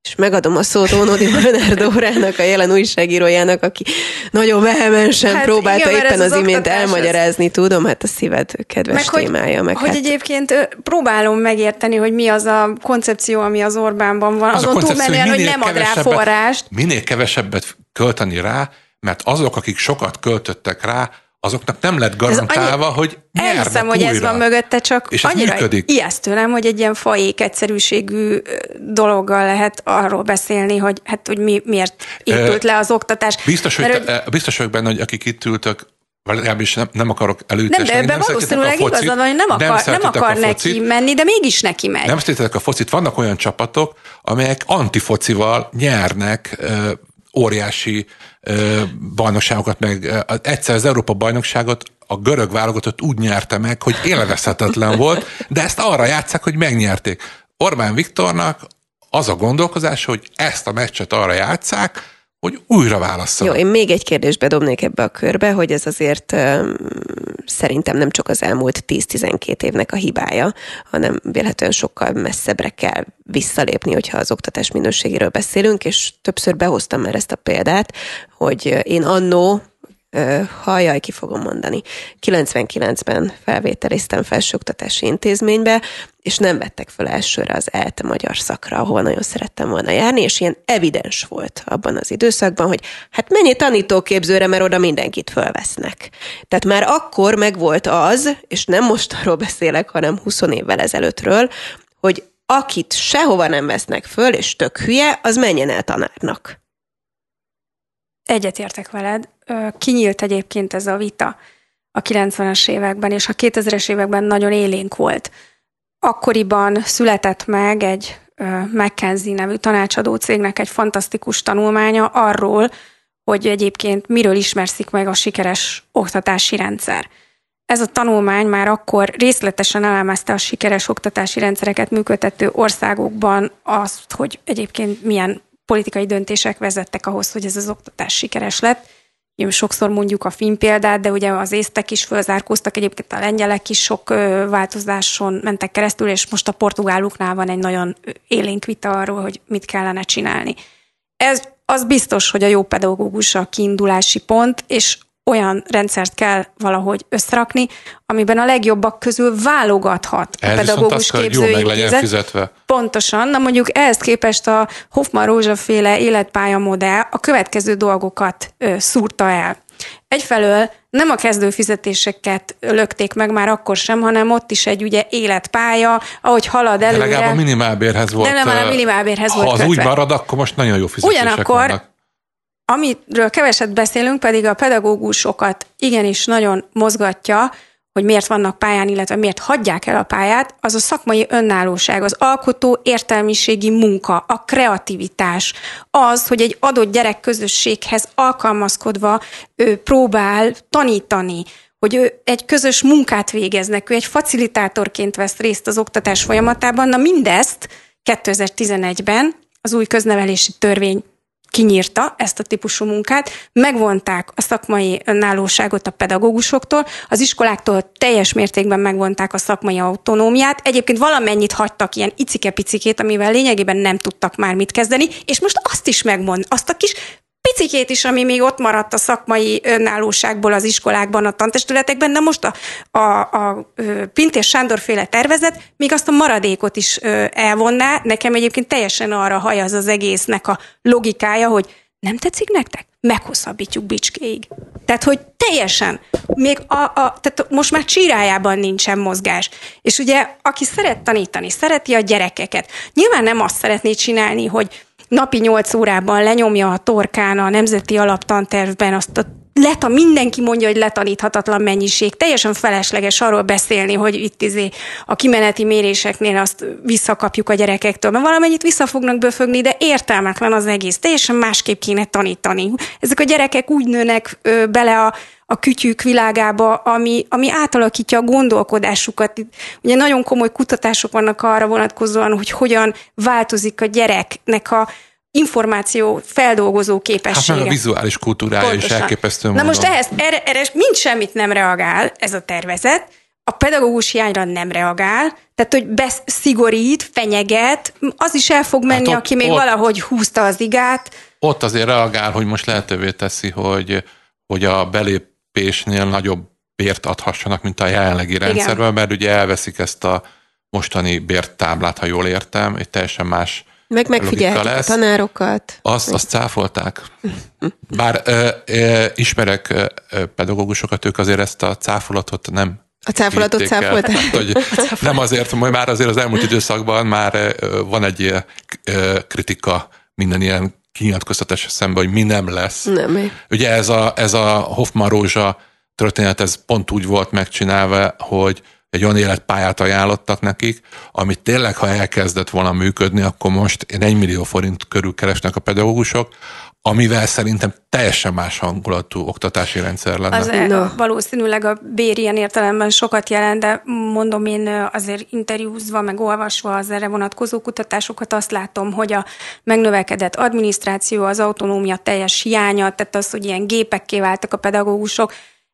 Speaker 1: és megadom a szót Ónodi Molnár Dórának, a jelen újságírójának, aki nagyon vehemensen hát próbálta igen, éppen az, az imént elmagyarázni, ez... tudom, hát a szíved kedves meg témája.
Speaker 2: Meg hogy hát... egyébként próbálom megérteni, hogy mi az a koncepció, ami az Orbánban van, az azon túlmenően, hogy nem ad rá forrást.
Speaker 3: Minél kevesebbet költeni rá, mert azok, akik sokat költöttek rá, azoknak nem lett garantálva, annyi, hogy nyernek Elhiszem,
Speaker 2: hogy ez van mögötte, csak és annyira működik. ijesztő nem, hogy egy ilyen fajék egyszerűségű dologgal lehet arról beszélni, hogy hát, hogy mi, miért épült le az oktatás.
Speaker 3: Biztos, hogy, te, biztos vagyok benne, hogy akik itt ültök, legalábbis nem, nem akarok előtesni.
Speaker 2: Nem, de ebben valószínűleg igazad van, hogy nem akar, nem, nem akar neki menni, de mégis neki megy.
Speaker 3: Nem szeretetek a focit. Vannak olyan csapatok, amelyek antifocival nyernek óriási bajnokságokat, meg egyszer az Európa bajnokságot a görög válogatott úgy nyerte meg, hogy élvezhetetlen volt, de ezt arra játszák, hogy megnyerték. Orbán Viktornak az a gondolkozás, hogy ezt a meccset arra játszák, hogy újra válasszanak.
Speaker 1: Jó, én még egy kérdést bedobnék ebbe a körbe, hogy ez azért um, szerintem nem csak az elmúlt 10-12 évnek a hibája, hanem vélhetően sokkal messzebbre kell visszalépni, hogyha az oktatás minőségéről beszélünk, és többször behoztam már ezt a példát, hogy én annó hajjaj, ki fogom mondani. 99-ben felvételiztem felsőoktatási intézménybe, és nem vettek fel elsőre az ELTE magyar szakra, ahol nagyon szerettem volna járni, és ilyen evidens volt abban az időszakban, hogy hát mennyi tanítóképzőre, mert oda mindenkit fölvesznek. Tehát már akkor megvolt az, és nem most arról beszélek, hanem 20 évvel ezelőttről, hogy akit sehova nem vesznek föl, és tök hülye, az menjen el tanárnak.
Speaker 2: Egyetértek veled. Kinyílt egyébként ez a vita a 90-es években, és a 2000-es években nagyon élénk volt. Akkoriban született meg egy McKenzie nevű tanácsadó cégnek egy fantasztikus tanulmánya arról, hogy egyébként miről ismerszik meg a sikeres oktatási rendszer. Ez a tanulmány már akkor részletesen elemezte a sikeres oktatási rendszereket működtető országokban azt, hogy egyébként milyen politikai döntések vezettek ahhoz, hogy ez az oktatás sikeres lett. Sokszor mondjuk a film példát, de ugye az észtek is fölzárkóztak, egyébként a lengyelek is sok változáson mentek keresztül, és most a portugáluknál van egy nagyon élénk vita arról, hogy mit kellene csinálni. Ez az biztos, hogy a jó pedagógus a kiindulási pont, és olyan rendszert kell valahogy összerakni, amiben a legjobbak közül válogathat
Speaker 3: Ez a pedagógus. Jó meg legyen fizetve.
Speaker 2: Pontosan, na mondjuk ehhez képest a Hoffman Rózsaféle életpálya modell a következő dolgokat ö, szúrta el. Egyfelől nem a kezdőfizetéseket lökték meg már akkor sem, hanem ott is egy ugye életpálya, ahogy halad előre.
Speaker 3: De legalább a minimálbérhez volt.
Speaker 2: De nem, a minimálbérhez
Speaker 3: volt Ha az kötve. úgy marad, akkor most nagyon jó fizetések
Speaker 2: Ugyanakkor vannak. Amiről keveset beszélünk, pedig a pedagógusokat igenis nagyon mozgatja, hogy miért vannak pályán, illetve miért hagyják el a pályát, az a szakmai önállóság, az alkotó értelmiségi munka, a kreativitás, az, hogy egy adott gyerekközösséghez alkalmazkodva ő próbál tanítani, hogy ő egy közös munkát végeznek, ő egy facilitátorként vesz részt az oktatás folyamatában. Na mindezt 2011-ben az új köznevelési törvény kinyírta ezt a típusú munkát, megvonták a szakmai önállóságot a pedagógusoktól, az iskoláktól teljes mértékben megvonták a szakmai autonómiát, egyébként valamennyit hagytak ilyen icike-picikét, amivel lényegében nem tudtak már mit kezdeni, és most azt is megmond, azt a kis picikét is, ami még ott maradt a szakmai önállóságból az iskolákban, a tantestületekben, de most a, a, a Pintér Sándor féle tervezet még azt a maradékot is elvonná. Nekem egyébként teljesen arra hajaz az egésznek a logikája, hogy nem tetszik nektek? Meghosszabbítjuk bicskéig. Tehát, hogy teljesen, még a, a, tehát most már csirájában nincsen mozgás. És ugye, aki szeret tanítani, szereti a gyerekeket, nyilván nem azt szeretné csinálni, hogy napi 8 órában lenyomja a torkán a nemzeti alaptantervben azt a leta, mindenki mondja, hogy letaníthatatlan mennyiség. Teljesen felesleges arról beszélni, hogy itt izé a kimeneti méréseknél azt visszakapjuk a gyerekektől, mert valamennyit vissza fognak böfögni, de értelmetlen az egész. Teljesen másképp kéne tanítani. Ezek a gyerekek úgy nőnek ö, bele a, a kütyük világába, ami, ami átalakítja a gondolkodásukat. Ugye nagyon komoly kutatások vannak arra vonatkozóan, hogy hogyan változik a gyereknek a információ feldolgozó képessége. Hát
Speaker 3: a vizuális kultúrája Pontosan. is elképesztő
Speaker 2: Na most ehhez, erre, erre mind semmit nem reagál ez a tervezet, a pedagógus hiányra nem reagál, tehát, hogy beszigorít, fenyeget, az is el fog menni, hát ott, aki még ott, valahogy húzta az igát.
Speaker 3: Ott azért reagál, hogy most lehetővé teszi, hogy, hogy a belépésnél nagyobb bért adhassanak, mint a jelenlegi rendszerben, mert ugye elveszik ezt a mostani bértáblát, ha jól értem, egy teljesen más
Speaker 1: meg megfigyelhetik a tanárokat.
Speaker 3: Azt, azt cáfolták. Bár ö, ö, ismerek ö, pedagógusokat, ők azért ezt a cáfolatot nem
Speaker 1: a cáfolatot cáfolták?
Speaker 3: Hát, hogy nem azért, hogy már azért az elmúlt időszakban már van egy kritika minden ilyen kinyilatkoztatás szemben, hogy mi nem lesz.
Speaker 1: Nem.
Speaker 3: Ugye ez a, ez a Hoffman Rózsa történet, ez pont úgy volt megcsinálva, hogy egy olyan életpályát ajánlottak nekik, amit tényleg, ha elkezdett volna működni, akkor most egy millió forint körül keresnek a pedagógusok, amivel szerintem teljesen más hangulatú oktatási rendszer lenne.
Speaker 2: Az no. valószínűleg a bér ilyen értelemben sokat jelent, de mondom én azért interjúzva, meg olvasva az erre vonatkozó kutatásokat azt látom, hogy a megnövekedett adminisztráció, az autonómia teljes hiánya, tehát az, hogy ilyen gépekké váltak a pedagógusok,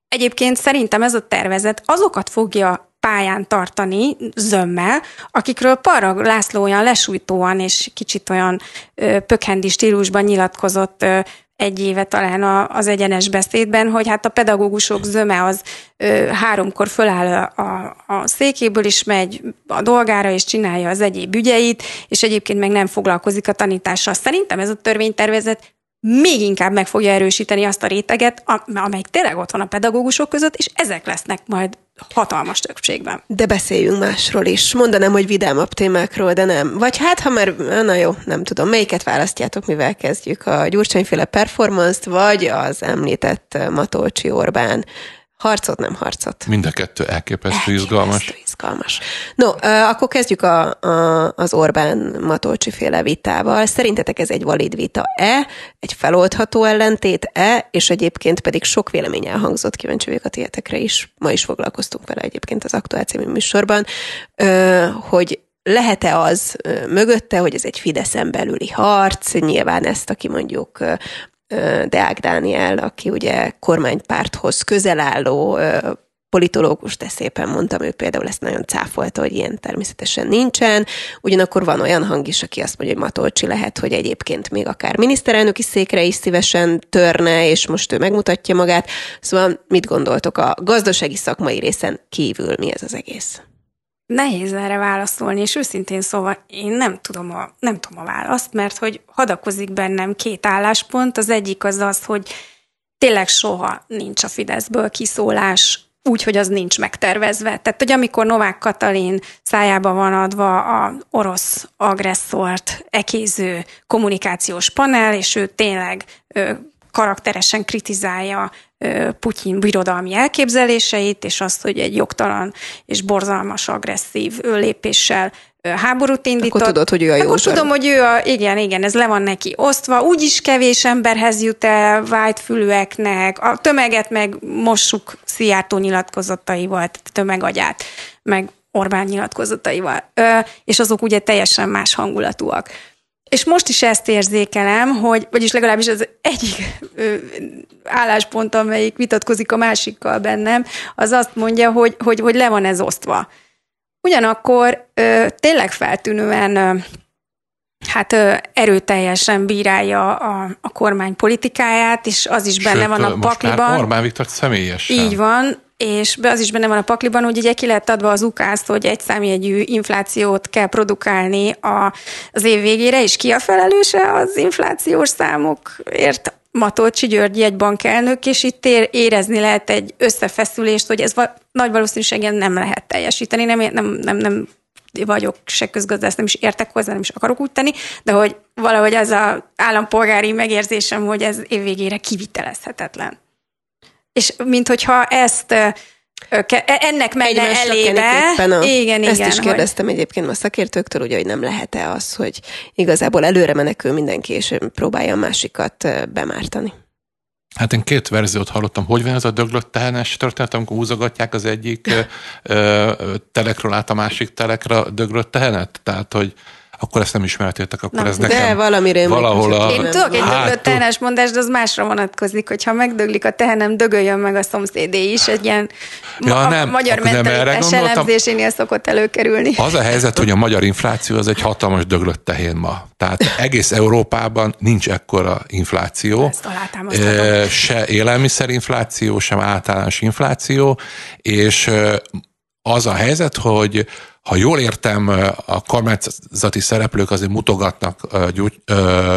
Speaker 2: Egyébként szerintem ez a tervezet azokat fogja pályán tartani zömmel, akikről Parag László olyan lesújtóan és kicsit olyan ö, pökhendi stílusban nyilatkozott ö, egy éve talán a, az egyenes beszédben, hogy hát a pedagógusok zöme az ö, háromkor föláll a, a, a székéből, is megy a dolgára, és csinálja az egyéb ügyeit, és egyébként meg nem foglalkozik a tanítással. Szerintem ez a törvénytervezet még inkább meg fogja erősíteni azt a réteget, amelyik tényleg ott van a pedagógusok között, és ezek lesznek majd hatalmas többségben.
Speaker 1: De beszéljünk másról is. Mondanám, hogy vidámabb témákról, de nem. Vagy hát, ha már, na jó, nem tudom, melyiket választjátok, mivel kezdjük? A gyurcsányféle performance-t, vagy az említett Matolcsi Orbán Harcot, nem harcot.
Speaker 3: Mind a kettő elképesztő, izgalmas.
Speaker 1: izgalmas. No, akkor kezdjük a, a, az Orbán Matolcsi féle vitával. Szerintetek ez egy valid vita-e, egy feloldható ellentét-e, és egyébként pedig sok vélemény elhangzott, kíváncsi vagyok a tietekre is. Ma is foglalkoztunk vele egyébként az Aktuál című műsorban, hogy lehet-e az mögötte, hogy ez egy Fideszen belüli harc, nyilván ezt, aki mondjuk Deák Dániel, aki ugye kormánypárthoz közel álló politológus, de szépen mondtam, ő például ezt nagyon cáfolta, hogy ilyen természetesen nincsen. Ugyanakkor van olyan hang is, aki azt mondja, hogy Matolcsi lehet, hogy egyébként még akár miniszterelnöki székre is szívesen törne, és most ő megmutatja magát. Szóval mit gondoltok a gazdasági szakmai részen kívül mi ez az egész?
Speaker 2: Nehéz erre válaszolni, és őszintén szóval én nem tudom a, nem tudom a választ, mert hogy hadakozik bennem két álláspont. Az egyik az az, hogy tényleg soha nincs a Fideszből kiszólás úgy, hogy az nincs megtervezve. Tehát, hogy amikor Novák Katalin szájába van adva a orosz agresszort ekéző kommunikációs panel, és ő tényleg karakteresen kritizálja Putyin birodalmi elképzeléseit, és azt, hogy egy jogtalan és borzalmas, agresszív lépéssel háborút indított.
Speaker 1: Akkor tudod, hogy ő a jó
Speaker 2: Akkor tudom, hogy ő a, igen, igen, ez le van neki osztva. Úgyis kevés emberhez jut el fülűeknek, a tömeget meg mossuk Szijjártó nyilatkozataival, tehát tömegagyát, meg Orbán nyilatkozataival. Ö, és azok ugye teljesen más hangulatúak. És most is ezt érzékelem, hogy, vagyis legalábbis az egyik ö, álláspont, amelyik vitatkozik a másikkal bennem, az azt mondja, hogy, hogy, hogy le van ez osztva. Ugyanakkor ö, tényleg feltűnően ö, hát ö, erőteljesen bírálja a, a kormány politikáját, és az is benne Sőt, van a pakliban.
Speaker 3: Orbán Viktor személyesen.
Speaker 2: Így van, és az is benne van a pakliban, hogy ugye ki lett adva az ukázt, hogy egy számjegyű inflációt kell produkálni a, az év végére, és ki a felelőse az inflációs számokért? Matolcsi Györgyi egy bankelnök, és itt érezni lehet egy összefeszülést, hogy ez nagy valószínűséggel nem lehet teljesíteni, nem, nem, nem, nem vagyok se közgazdász, nem is értek hozzá, nem is akarok úgy tenni, de hogy valahogy az az állampolgári megérzésem, hogy ez évvégére kivitelezhetetlen és mint hogyha ezt e, ennek menne elébe.
Speaker 1: A, igen, ezt igen, is kérdeztem hogy... egyébként a szakértőktől, ugye, hogy nem lehet-e az, hogy igazából előre menekül mindenki, és próbálja a másikat bemártani.
Speaker 3: Hát én két verziót hallottam. Hogy van ez a döglött tehenes történet, amikor húzogatják az egyik ö, telekről át a másik telekre döglött tehenet? Tehát, hogy akkor ezt nem ismertétek, akkor
Speaker 2: Nem,
Speaker 3: ez
Speaker 2: de
Speaker 3: nekem
Speaker 1: valamire
Speaker 3: valahol a...
Speaker 2: Én tudok egy döglött tehenes mondást, de az másra vonatkozik, hogyha megdöglik a tehenem, dögöljön meg a szomszédé is. Egy ilyen
Speaker 3: Ja,
Speaker 2: ma-
Speaker 3: nem,
Speaker 2: magyar mentalitás elemzésénél szokott előkerülni.
Speaker 3: Az a helyzet, hogy a magyar infláció az egy hatalmas döglött tehén ma. Tehát egész Európában nincs ekkora infláció. Se élelmiszerinfláció, sem általános infláció, és az a helyzet, hogy ha jól értem, a kormányzati szereplők azért mutogatnak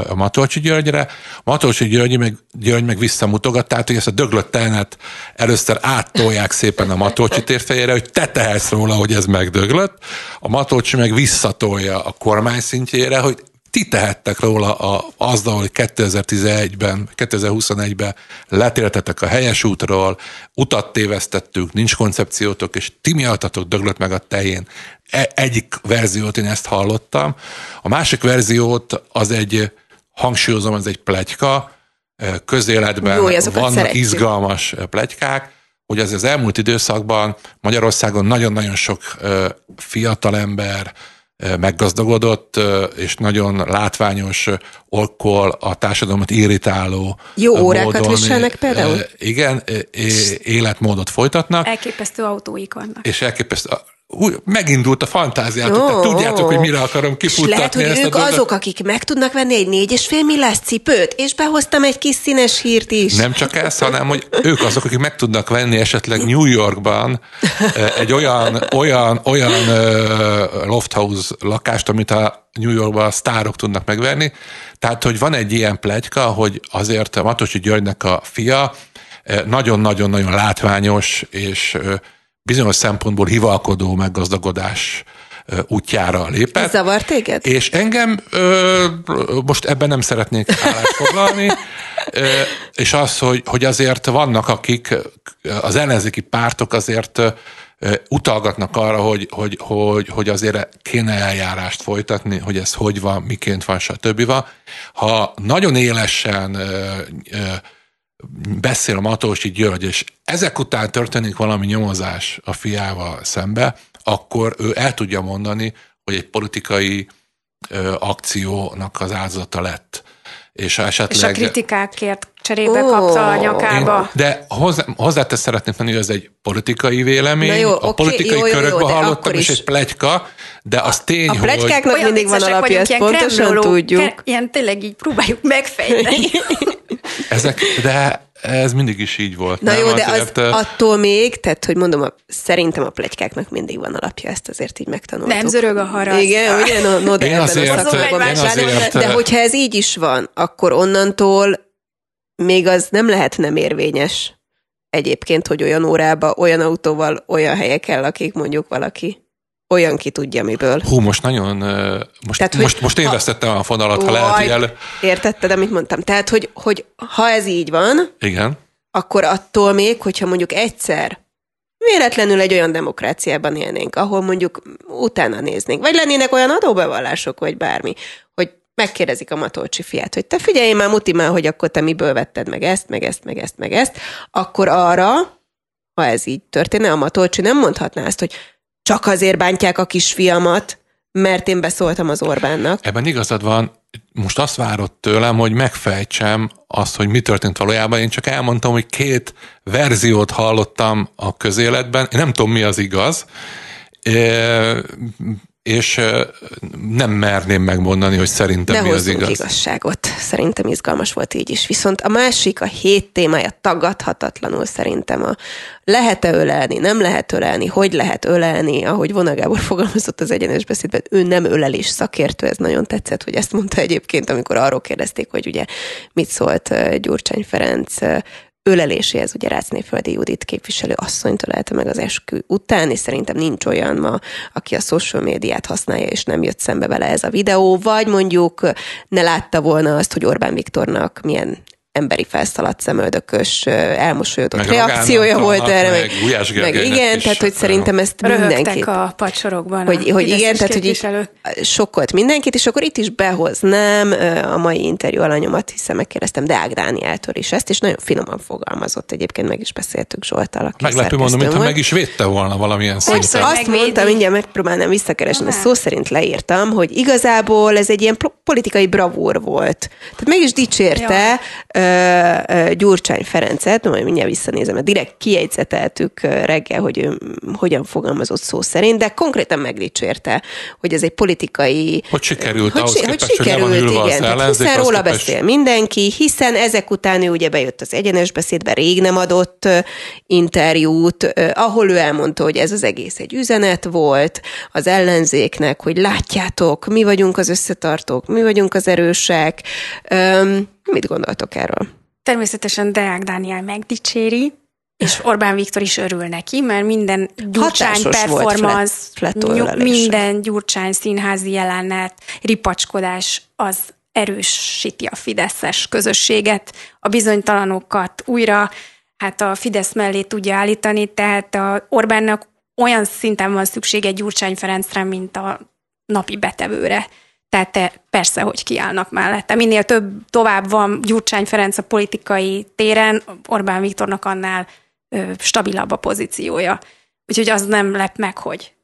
Speaker 3: a Matolcsi Györgyre, Matolcsi György meg, György meg visszamutogat, tehát hogy ezt a döglött tehenet először áttolják szépen a Matolcsi térfejére, hogy te tehetsz róla, hogy ez megdöglött, a Matolcsi meg visszatolja a kormány szintjére, hogy ti tehettek róla a, azzal, hogy 2011-ben, 2021-ben letértetek a helyes útról, utat tévesztettük, nincs koncepciótok, és ti miattatok döglött meg a tején. E- egyik verziót én ezt hallottam. A másik verziót az egy, hangsúlyozom, az egy plegyka, közéletben
Speaker 1: Jó,
Speaker 3: vannak
Speaker 1: szeretjük.
Speaker 3: izgalmas plegykák, hogy az az elmúlt időszakban Magyarországon nagyon-nagyon sok ö, fiatalember ö, meggazdagodott, és nagyon látványos ö, okkol a társadalmat irritáló
Speaker 1: Jó órákat viselnek például?
Speaker 3: Igen, életmódot folytatnak,
Speaker 2: Elképesztő autóik vannak.
Speaker 3: és elképesztő, megindult a fantáziátok,
Speaker 1: Ó.
Speaker 3: tehát tudjátok, hogy mire akarom kifuttatni
Speaker 1: lehet, hogy
Speaker 3: ezt
Speaker 1: ők
Speaker 3: a
Speaker 1: azok, akik meg tudnak venni egy négy és fél millás cipőt, és behoztam egy kis színes hírt is.
Speaker 3: Nem csak ez, hanem hogy ők azok, akik meg tudnak venni esetleg New Yorkban egy olyan, olyan, olyan eh, loft house lakást, amit a New Yorkban a sztárok tudnak megvenni. Tehát, hogy van egy ilyen plegyka, hogy azért a Matosi Györgynek a fia nagyon-nagyon-nagyon látványos és bizonyos szempontból hivalkodó meggazdagodás útjára lépett.
Speaker 1: Ez zavar téged?
Speaker 3: És engem ö, most ebben nem szeretnék állást foglalni, ö, és az, hogy, hogy azért vannak, akik az ellenzéki pártok azért utalgatnak arra, hogy, hogy, hogy, hogy azért kéne eljárást folytatni, hogy ez hogy van, miként van, stb. Ha nagyon élesen ö, ö, beszél Matósi György, és ezek után történik valami nyomozás a fiával szembe, akkor ő el tudja mondani, hogy egy politikai ö, akciónak az áldozata lett. És esetleg...
Speaker 2: És a kritikákért cserébe
Speaker 1: Ó.
Speaker 2: kapta a nyakába.
Speaker 3: Én, de hozzá, hozzátesz szeretnék tenni, hogy ez egy politikai vélemény.
Speaker 1: Na jó,
Speaker 3: a
Speaker 1: oké,
Speaker 3: politikai
Speaker 1: jó, jó, jó,
Speaker 3: körökben
Speaker 1: de
Speaker 3: hallottam, és
Speaker 1: is-
Speaker 3: egy plegyka, de az tény,
Speaker 1: A
Speaker 3: hogy...
Speaker 1: pletykáknak
Speaker 2: Olyan
Speaker 1: mindig van alapja, ezt
Speaker 2: ilyen
Speaker 1: pontosan
Speaker 2: kremloló,
Speaker 1: tudjuk.
Speaker 2: ke- Ilyen tényleg így próbáljuk megfejteni.
Speaker 3: Ezek, de ez mindig is így volt.
Speaker 1: Na
Speaker 3: nem?
Speaker 1: jó, de az
Speaker 3: Azért,
Speaker 1: attól még, tehát hogy mondom, a, szerintem a pletykáknak mindig van alapja, ezt azért így megtanultuk.
Speaker 2: Nem zörög a harag.
Speaker 1: Igen, ugye? No, no de
Speaker 3: Én azért-
Speaker 1: a szakmában
Speaker 2: én
Speaker 3: azért,
Speaker 1: De hogyha ez így is van, akkor onnantól még az nem lehet nem érvényes egyébként, hogy olyan órába, olyan autóval, olyan helyeken lakik mondjuk valaki. Olyan ki tudja miből.
Speaker 3: Hú, most nagyon, most,
Speaker 1: Tehát, hogy
Speaker 3: most, most én vesztettem a fonalat, ha lehet, el...
Speaker 1: Értetted, amit mondtam? Tehát, hogy, hogy ha ez így van,
Speaker 3: Igen.
Speaker 1: akkor attól még, hogyha mondjuk egyszer véletlenül egy olyan demokráciában élnénk, ahol mondjuk utána néznénk, vagy lennének olyan adóbevallások, vagy bármi, hogy megkérdezik a Matolcsi fiát, hogy te figyelj már, muti már, hogy akkor te miből vetted meg ezt, meg ezt, meg ezt, meg ezt, akkor arra, ha ez így történne, a Matolcsi nem mondhatná azt, hogy csak azért bántják a kisfiamat, mert én beszóltam az Orbánnak.
Speaker 3: Ebben igazad van, most azt várod tőlem, hogy megfejtsem azt, hogy mi történt valójában. Én csak elmondtam, hogy két verziót hallottam a közéletben, én nem tudom, mi az igaz, és nem merném megmondani, hogy szerintem
Speaker 1: De
Speaker 3: mi az igaz.
Speaker 1: igazságot. Szerintem izgalmas volt így is. Viszont a másik, a hét témája tagadhatatlanul szerintem a lehet-e ölelni, nem lehet ölelni, hogy lehet ölelni, ahogy Vona Gábor fogalmazott az egyenes beszédben, ő nem ölelés szakértő, ez nagyon tetszett, hogy ezt mondta egyébként, amikor arról kérdezték, hogy ugye mit szólt Gyurcsány Ferenc öleléséhez, ugye Rácnéföldi Judit képviselő asszony találte meg az eskü után, és szerintem nincs olyan ma, aki a social médiát használja, és nem jött szembe vele ez a videó, vagy mondjuk ne látta volna azt, hogy Orbán Viktornak milyen emberi felszaladt szemöldökös, elmosolyodott meg reakciója volt erre. Meg,
Speaker 3: meg,
Speaker 1: meg igen, tehát hogy szerintem ezt mindenki.
Speaker 2: a pacsorokban.
Speaker 1: Hogy, hogy igen, tehát hogy így sokkolt mindenkit, és akkor itt is behoznám a mai interjú alanyomat, hiszen megkérdeztem Deák Dánieltől is ezt, és nagyon finoman fogalmazott egyébként, meg is beszéltük Zsoltal.
Speaker 3: Meglepő mondom, mintha meg is védte volna valamilyen szinten.
Speaker 1: Azt mondta, mindjárt megpróbálnám visszakeresni, szó szerint leírtam, hogy igazából ez egy ilyen politikai bravúr volt. Tehát meg is dicsérte ja. Gyurcsány Ferencet, majd mindjárt visszanézem, mert direkt kiegyzeteltük reggel, hogy ő hogyan fogalmazott szó szerint, de konkrétan megdicsérte, hogy ez egy politikai...
Speaker 3: Hogy sikerült
Speaker 1: hogy,
Speaker 3: ahhoz
Speaker 1: hogy képest, sikerült, hogy igen. Tehát hiszen róla képest... beszél mindenki, hiszen ezek után ő ugye bejött az egyenes beszédbe, rég nem adott interjút, ahol ő elmondta, hogy ez az egész egy üzenet volt az ellenzéknek, hogy látjátok, mi vagyunk az összetartók, mi vagyunk az erősek. Mit gondoltok erről?
Speaker 2: Természetesen Deák Dániel megdicséri, és Orbán Viktor is örül neki, mert minden Gyurcsány performance, minden Gyurcsány színházi jelenet, ripacskodás az erősíti a Fideszes közösséget, a bizonytalanokat újra hát a Fidesz mellé tudja állítani, tehát a Orbánnak olyan szinten van szüksége Gyurcsány Ferencre, mint a napi betevőre. Tehát te persze, hogy kiállnak mellette. Minél több tovább van Gyurcsány Ferenc a politikai téren, Orbán Viktornak annál ö, stabilabb a pozíciója. Úgyhogy az nem lep meg, hogy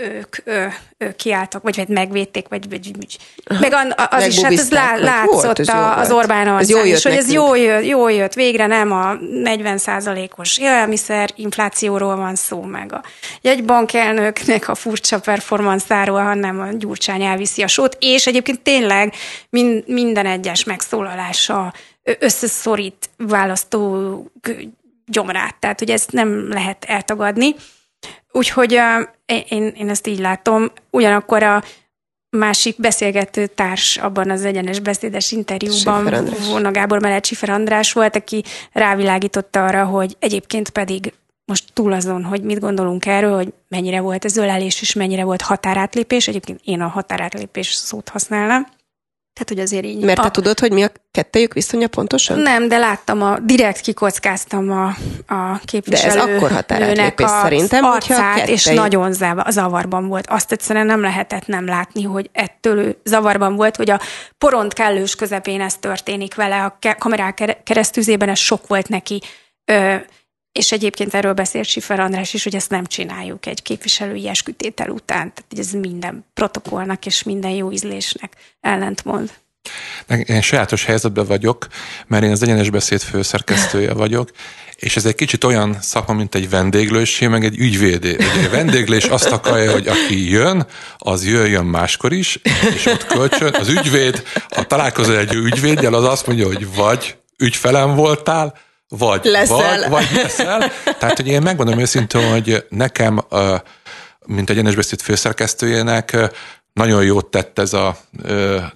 Speaker 2: ők, ő, ők kiálltak, vagy, vagy megvédték, vagy, vagy, vagy meg az, is, hát ez lá, látszott az, az Orbán arcán is, hogy ez jó jött, jó jött, végre nem a 40% os élelmiszer inflációról van szó, meg a jegybankelnöknek a furcsa performanszáról, hanem a Gyurcsány elviszi a sót, és egyébként tényleg mind, minden egyes megszólalása összeszorít választó gyomrát, tehát hogy ezt nem lehet eltagadni. Úgyhogy én, én ezt így látom. Ugyanakkor a másik beszélgető társ abban az egyenes beszédes interjúban, Vona Gábor mellett Sifer András volt, aki rávilágította arra, hogy egyébként pedig most túl azon, hogy mit gondolunk erről, hogy mennyire volt ez ölelés, és mennyire volt határátlépés. Egyébként én a határátlépés szót használnám. Tehát, hogy azért így...
Speaker 1: Mert a... te tudod, hogy mi a kettejük viszonya pontosan?
Speaker 2: Nem, de láttam, a, direkt kikockáztam a, a képviselő.
Speaker 1: De ez akkor határátlépés szerintem,
Speaker 2: arcát, kettejük... és nagyon zavarban volt. Azt egyszerűen nem lehetett nem látni, hogy ettől ő zavarban volt, hogy a poront kellős közepén ez történik vele, a kamerák keresztüzében ez sok volt neki. Ö, és egyébként erről beszélt Sifer András is, hogy ezt nem csináljuk egy képviselői eskütétel után. Tehát ez minden protokollnak és minden jó ízlésnek ellentmond.
Speaker 3: Én sajátos helyzetben vagyok, mert én az egyenes beszéd főszerkesztője vagyok, és ez egy kicsit olyan szakma, mint egy vendéglősé, meg egy ügyvédé. Ugye a vendéglés azt akarja, hogy aki jön, az jöjjön máskor is, és ott kölcsön. Az ügyvéd, ha találkozol egy ügyvédjel, az azt mondja, hogy vagy ügyfelem voltál, vagy leszel. Vagy, vagy leszel. Tehát, hogy én megmondom őszintén, hogy nekem, mint egyenes beszéd főszerkesztőjének, nagyon jót tett ez a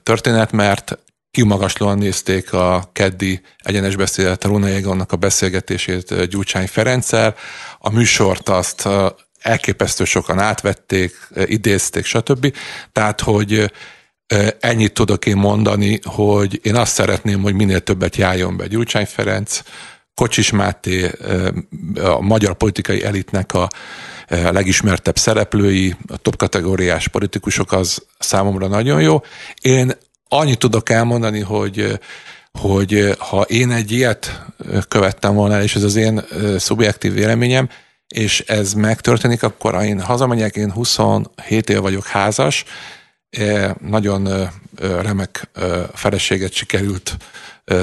Speaker 3: történet, mert kimagaslóan nézték a keddi egyenes beszédet, Runa Egonnak a beszélgetését Gyurcsány Ferenccel. A műsort azt elképesztő sokan átvették, idézték, stb. Tehát, hogy ennyit tudok én mondani, hogy én azt szeretném, hogy minél többet járjon be Gyurcsány Ferenc, Kocsis Máté a magyar politikai elitnek a legismertebb szereplői, a top kategóriás politikusok, az számomra nagyon jó. Én annyit tudok elmondani, hogy hogy ha én egy ilyet követtem volna, és ez az én szubjektív véleményem, és ez megtörténik, akkor én hazamegyek, én 27 év vagyok házas, nagyon remek feleséget sikerült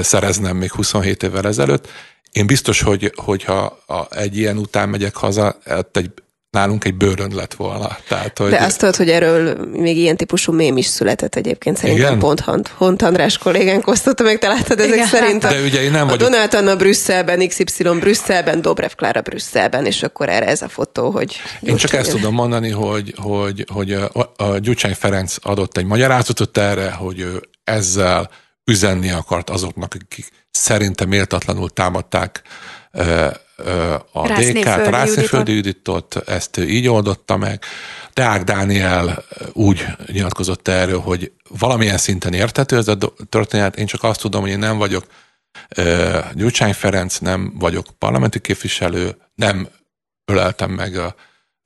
Speaker 3: szereznem még 27 évvel ezelőtt, én biztos, hogy, hogyha a, egy ilyen után megyek haza, egy, nálunk egy bőrön lett volna. Tehát, hogy...
Speaker 1: De azt tudod, hogy erről még ilyen típusú mém is született egyébként. Szerintem Igen? pont Hont, Hont András kollégánk osztotta meg, te láttad ezek Igen. szerint.
Speaker 3: De ugye én nem
Speaker 1: a
Speaker 3: vagyok...
Speaker 1: Donát Anna Brüsszelben, XY Brüsszelben, Dobrev Klára Brüsszelben, és akkor erre ez a fotó, hogy...
Speaker 3: Én csak ezt tudom mondani, hogy, hogy, hogy a, a Gyurcsány Ferenc adott egy magyarázatot erre, hogy ő ezzel üzenni akart azoknak, akik szerintem méltatlanul támadták a DK-t, Rásznéföldi Juditot, ezt ő így oldotta meg. Deák Dániel úgy nyilatkozott erről, hogy valamilyen szinten érthető ez a történet, én csak azt tudom, hogy én nem vagyok Gyurcsány Ferenc, nem vagyok parlamenti képviselő, nem öleltem meg a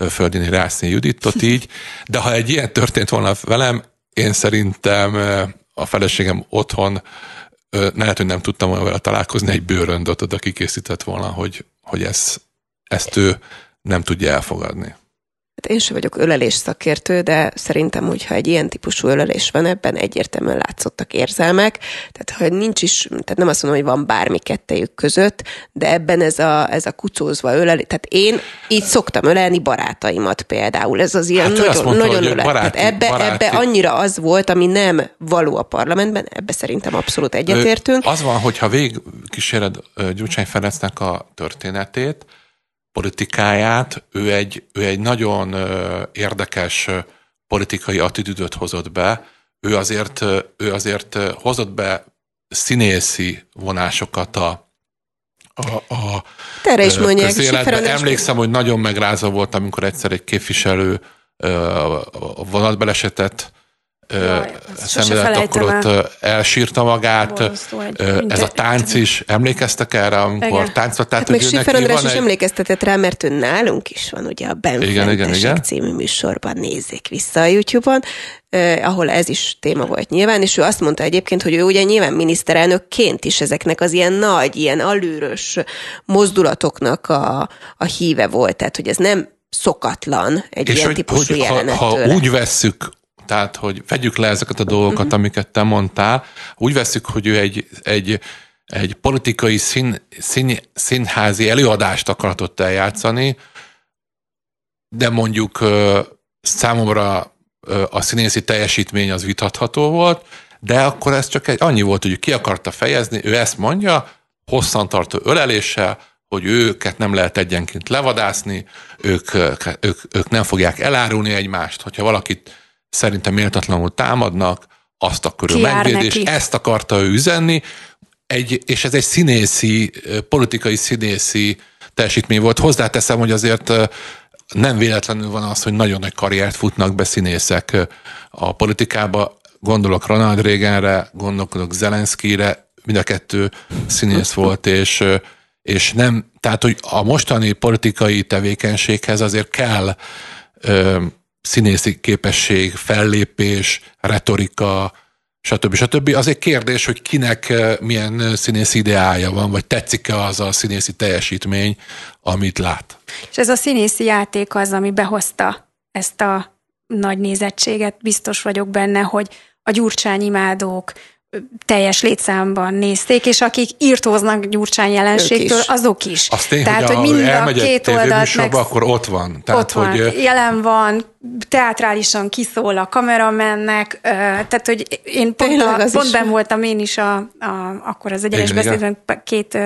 Speaker 3: Földini Rászni Juditot így, de ha egy ilyen történt volna velem, én szerintem a feleségem otthon lehet, hogy nem tudtam volna vele találkozni, egy bőröndöt oda kikészített volna, hogy, hogy ezt, ezt ő nem tudja elfogadni.
Speaker 1: Hát én sem vagyok ölelés szakértő, de szerintem, hogyha egy ilyen típusú ölelés van, ebben egyértelműen látszottak érzelmek. Tehát, hogy nincs is, tehát nem azt mondom, hogy van bármi kettejük között, de ebben ez a, ez a kucózva ölelés. Tehát én így szoktam ölelni barátaimat például. Ez az ilyen hát nagyon, mondta, nagyon ölel. Baráti, tehát ebbe, baráti. ebbe annyira az volt, ami nem való a parlamentben, ebbe szerintem abszolút egyetértünk.
Speaker 3: Az van, hogyha végig kíséred Gyurcsány Ferencnek a történetét, politikáját, ő egy, ő egy nagyon érdekes politikai attitűdöt hozott be, ő azért, ő azért hozott be színészi vonásokat a, a, a
Speaker 1: Erre is mondják,
Speaker 3: Emlékszem, hogy nagyon megrázva volt, amikor egyszer egy képviselő vonatbelesetett szenvedett, akkor ott elsírta magát. Ez a tánc is, emlékeztek erre, amikor táncot?
Speaker 1: Tehát, hát hogy meg is egy... emlékeztetett rá, mert ő nálunk is van, ugye a Benfentesek című műsorban nézzék vissza a YouTube-on, eh, ahol ez is téma volt nyilván, és ő azt mondta egyébként, hogy ő ugye nyilván miniszterelnökként is ezeknek az ilyen nagy, ilyen alűrös mozdulatoknak a, a híve volt, tehát hogy ez nem szokatlan egy és ilyen hogy, típusú hogy,
Speaker 3: ha, ha úgy vesszük tehát, hogy vegyük le ezeket a dolgokat, uh-huh. amiket te mondtál, úgy veszük, hogy ő egy, egy, egy politikai szín, szín, színházi előadást akaratott eljátszani, de mondjuk számomra a színészi teljesítmény az vitatható volt, de akkor ez csak egy, annyi volt, hogy ki akarta fejezni, ő ezt mondja, hosszantartó öleléssel, hogy őket nem lehet egyenként levadászni, ők, ők, ők nem fogják elárulni egymást, hogyha valakit szerintem méltatlanul támadnak, azt a körül megvédés, neki. ezt akarta ő üzenni, egy, és ez egy színészi, politikai színészi teljesítmény volt. Hozzáteszem, hogy azért nem véletlenül van az, hogy nagyon nagy karriert futnak be színészek a politikába. Gondolok Ronald Reaganre, gondolok Zelenszkire, mind a kettő színész volt, és, és nem, tehát, hogy a mostani politikai tevékenységhez azért kell színészi képesség, fellépés, retorika, stb. stb. Az egy kérdés, hogy kinek eh, milyen színészi ideája van, vagy tetszik-e az a színészi teljesítmény, amit lát.
Speaker 2: És ez a színészi játék az, ami behozta ezt a nagy nézettséget. Biztos vagyok benne, hogy a gyurcsány imádók, teljes létszámban nézték, és akik írtóznak Gyurcsány jelenségtől, is. azok is.
Speaker 3: Azt én, Tehát, hogy, hogy mind a két oldalt meg... akkor ott van.
Speaker 2: Tehát, ott hogy... van, jelen van, teátrálisan kiszól a kameramennek, tehát, hogy én pont, a, pont ben voltam én is, a, a, akkor az egyenes beszédben két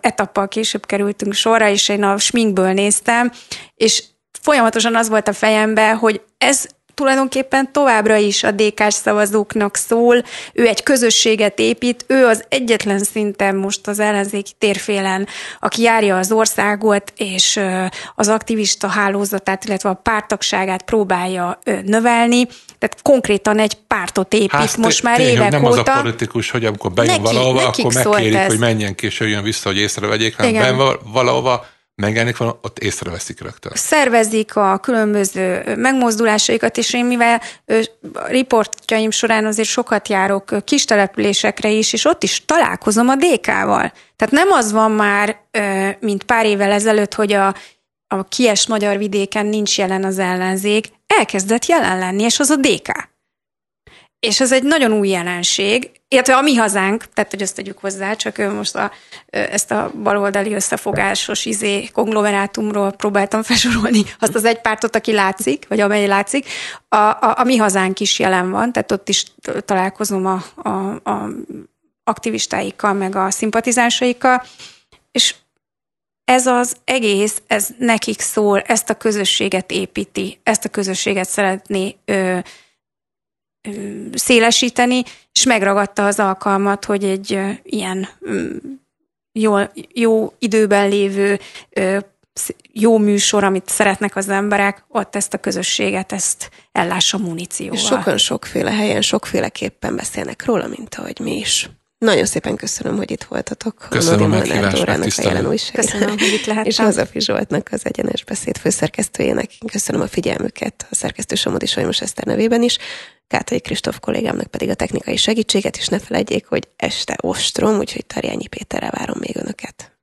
Speaker 2: etappal később kerültünk sorra, és én a sminkből néztem, és folyamatosan az volt a fejemben, hogy ez tulajdonképpen továbbra is a dk szavazóknak szól, ő egy közösséget épít, ő az egyetlen szinten most az ellenzéki térfélen, aki járja az országot, és az aktivista hálózatát, illetve a pártagságát próbálja növelni, tehát konkrétan egy pártot épít hát, most már tényleg, évek
Speaker 3: nem
Speaker 2: óta.
Speaker 3: Nem az a politikus, hogy amikor bejön neki, valahova, akkor megkérik, ez. hogy menjen később, jön vissza, hogy észrevegyék, hanem bejön valahova, megjelenik van, ott észreveszik rögtön.
Speaker 2: Szervezik a különböző megmozdulásaikat, és én mivel riportjaim során azért sokat járok kis településekre is, és ott is találkozom a DK-val. Tehát nem az van már, mint pár évvel ezelőtt, hogy a, a kies magyar vidéken nincs jelen az ellenzék, elkezdett jelen lenni, és az a DK. És ez egy nagyon új jelenség, illetve a mi hazánk, tehát hogy ezt tegyük hozzá, csak most a, ezt a baloldali összefogásos izé konglomerátumról próbáltam felsorolni azt az egy pártot, aki látszik, vagy amely látszik. A, a, a mi hazánk is jelen van, tehát ott is találkozom a, a, a aktivistáikkal, meg a szimpatizánsaikkal, és ez az egész, ez nekik szól, ezt a közösséget építi, ezt a közösséget szeretné ö, szélesíteni, és megragadta az alkalmat, hogy egy ilyen jó, jó időben lévő jó műsor, amit szeretnek az emberek, ott ezt a közösséget, ezt ellássa munícióval. És
Speaker 1: sokan sokféle helyen, sokféleképpen beszélnek róla, mint ahogy mi is. Nagyon szépen köszönöm, hogy itt voltatok.
Speaker 3: Köszönöm a meghívást,
Speaker 1: a jelen.
Speaker 2: Köszönöm, hogy itt lehettem.
Speaker 1: És Hazafi Zsoltnak, az Egyenes Beszéd főszerkesztőjének. Köszönöm a figyelmüket a szerkesztő Somodi Solymos Eszter nevében is. Kátai Kristóf kollégámnak pedig a technikai segítséget, és ne felejtjék, hogy este ostrom, úgyhogy Tarjányi Péterrel várom még önöket.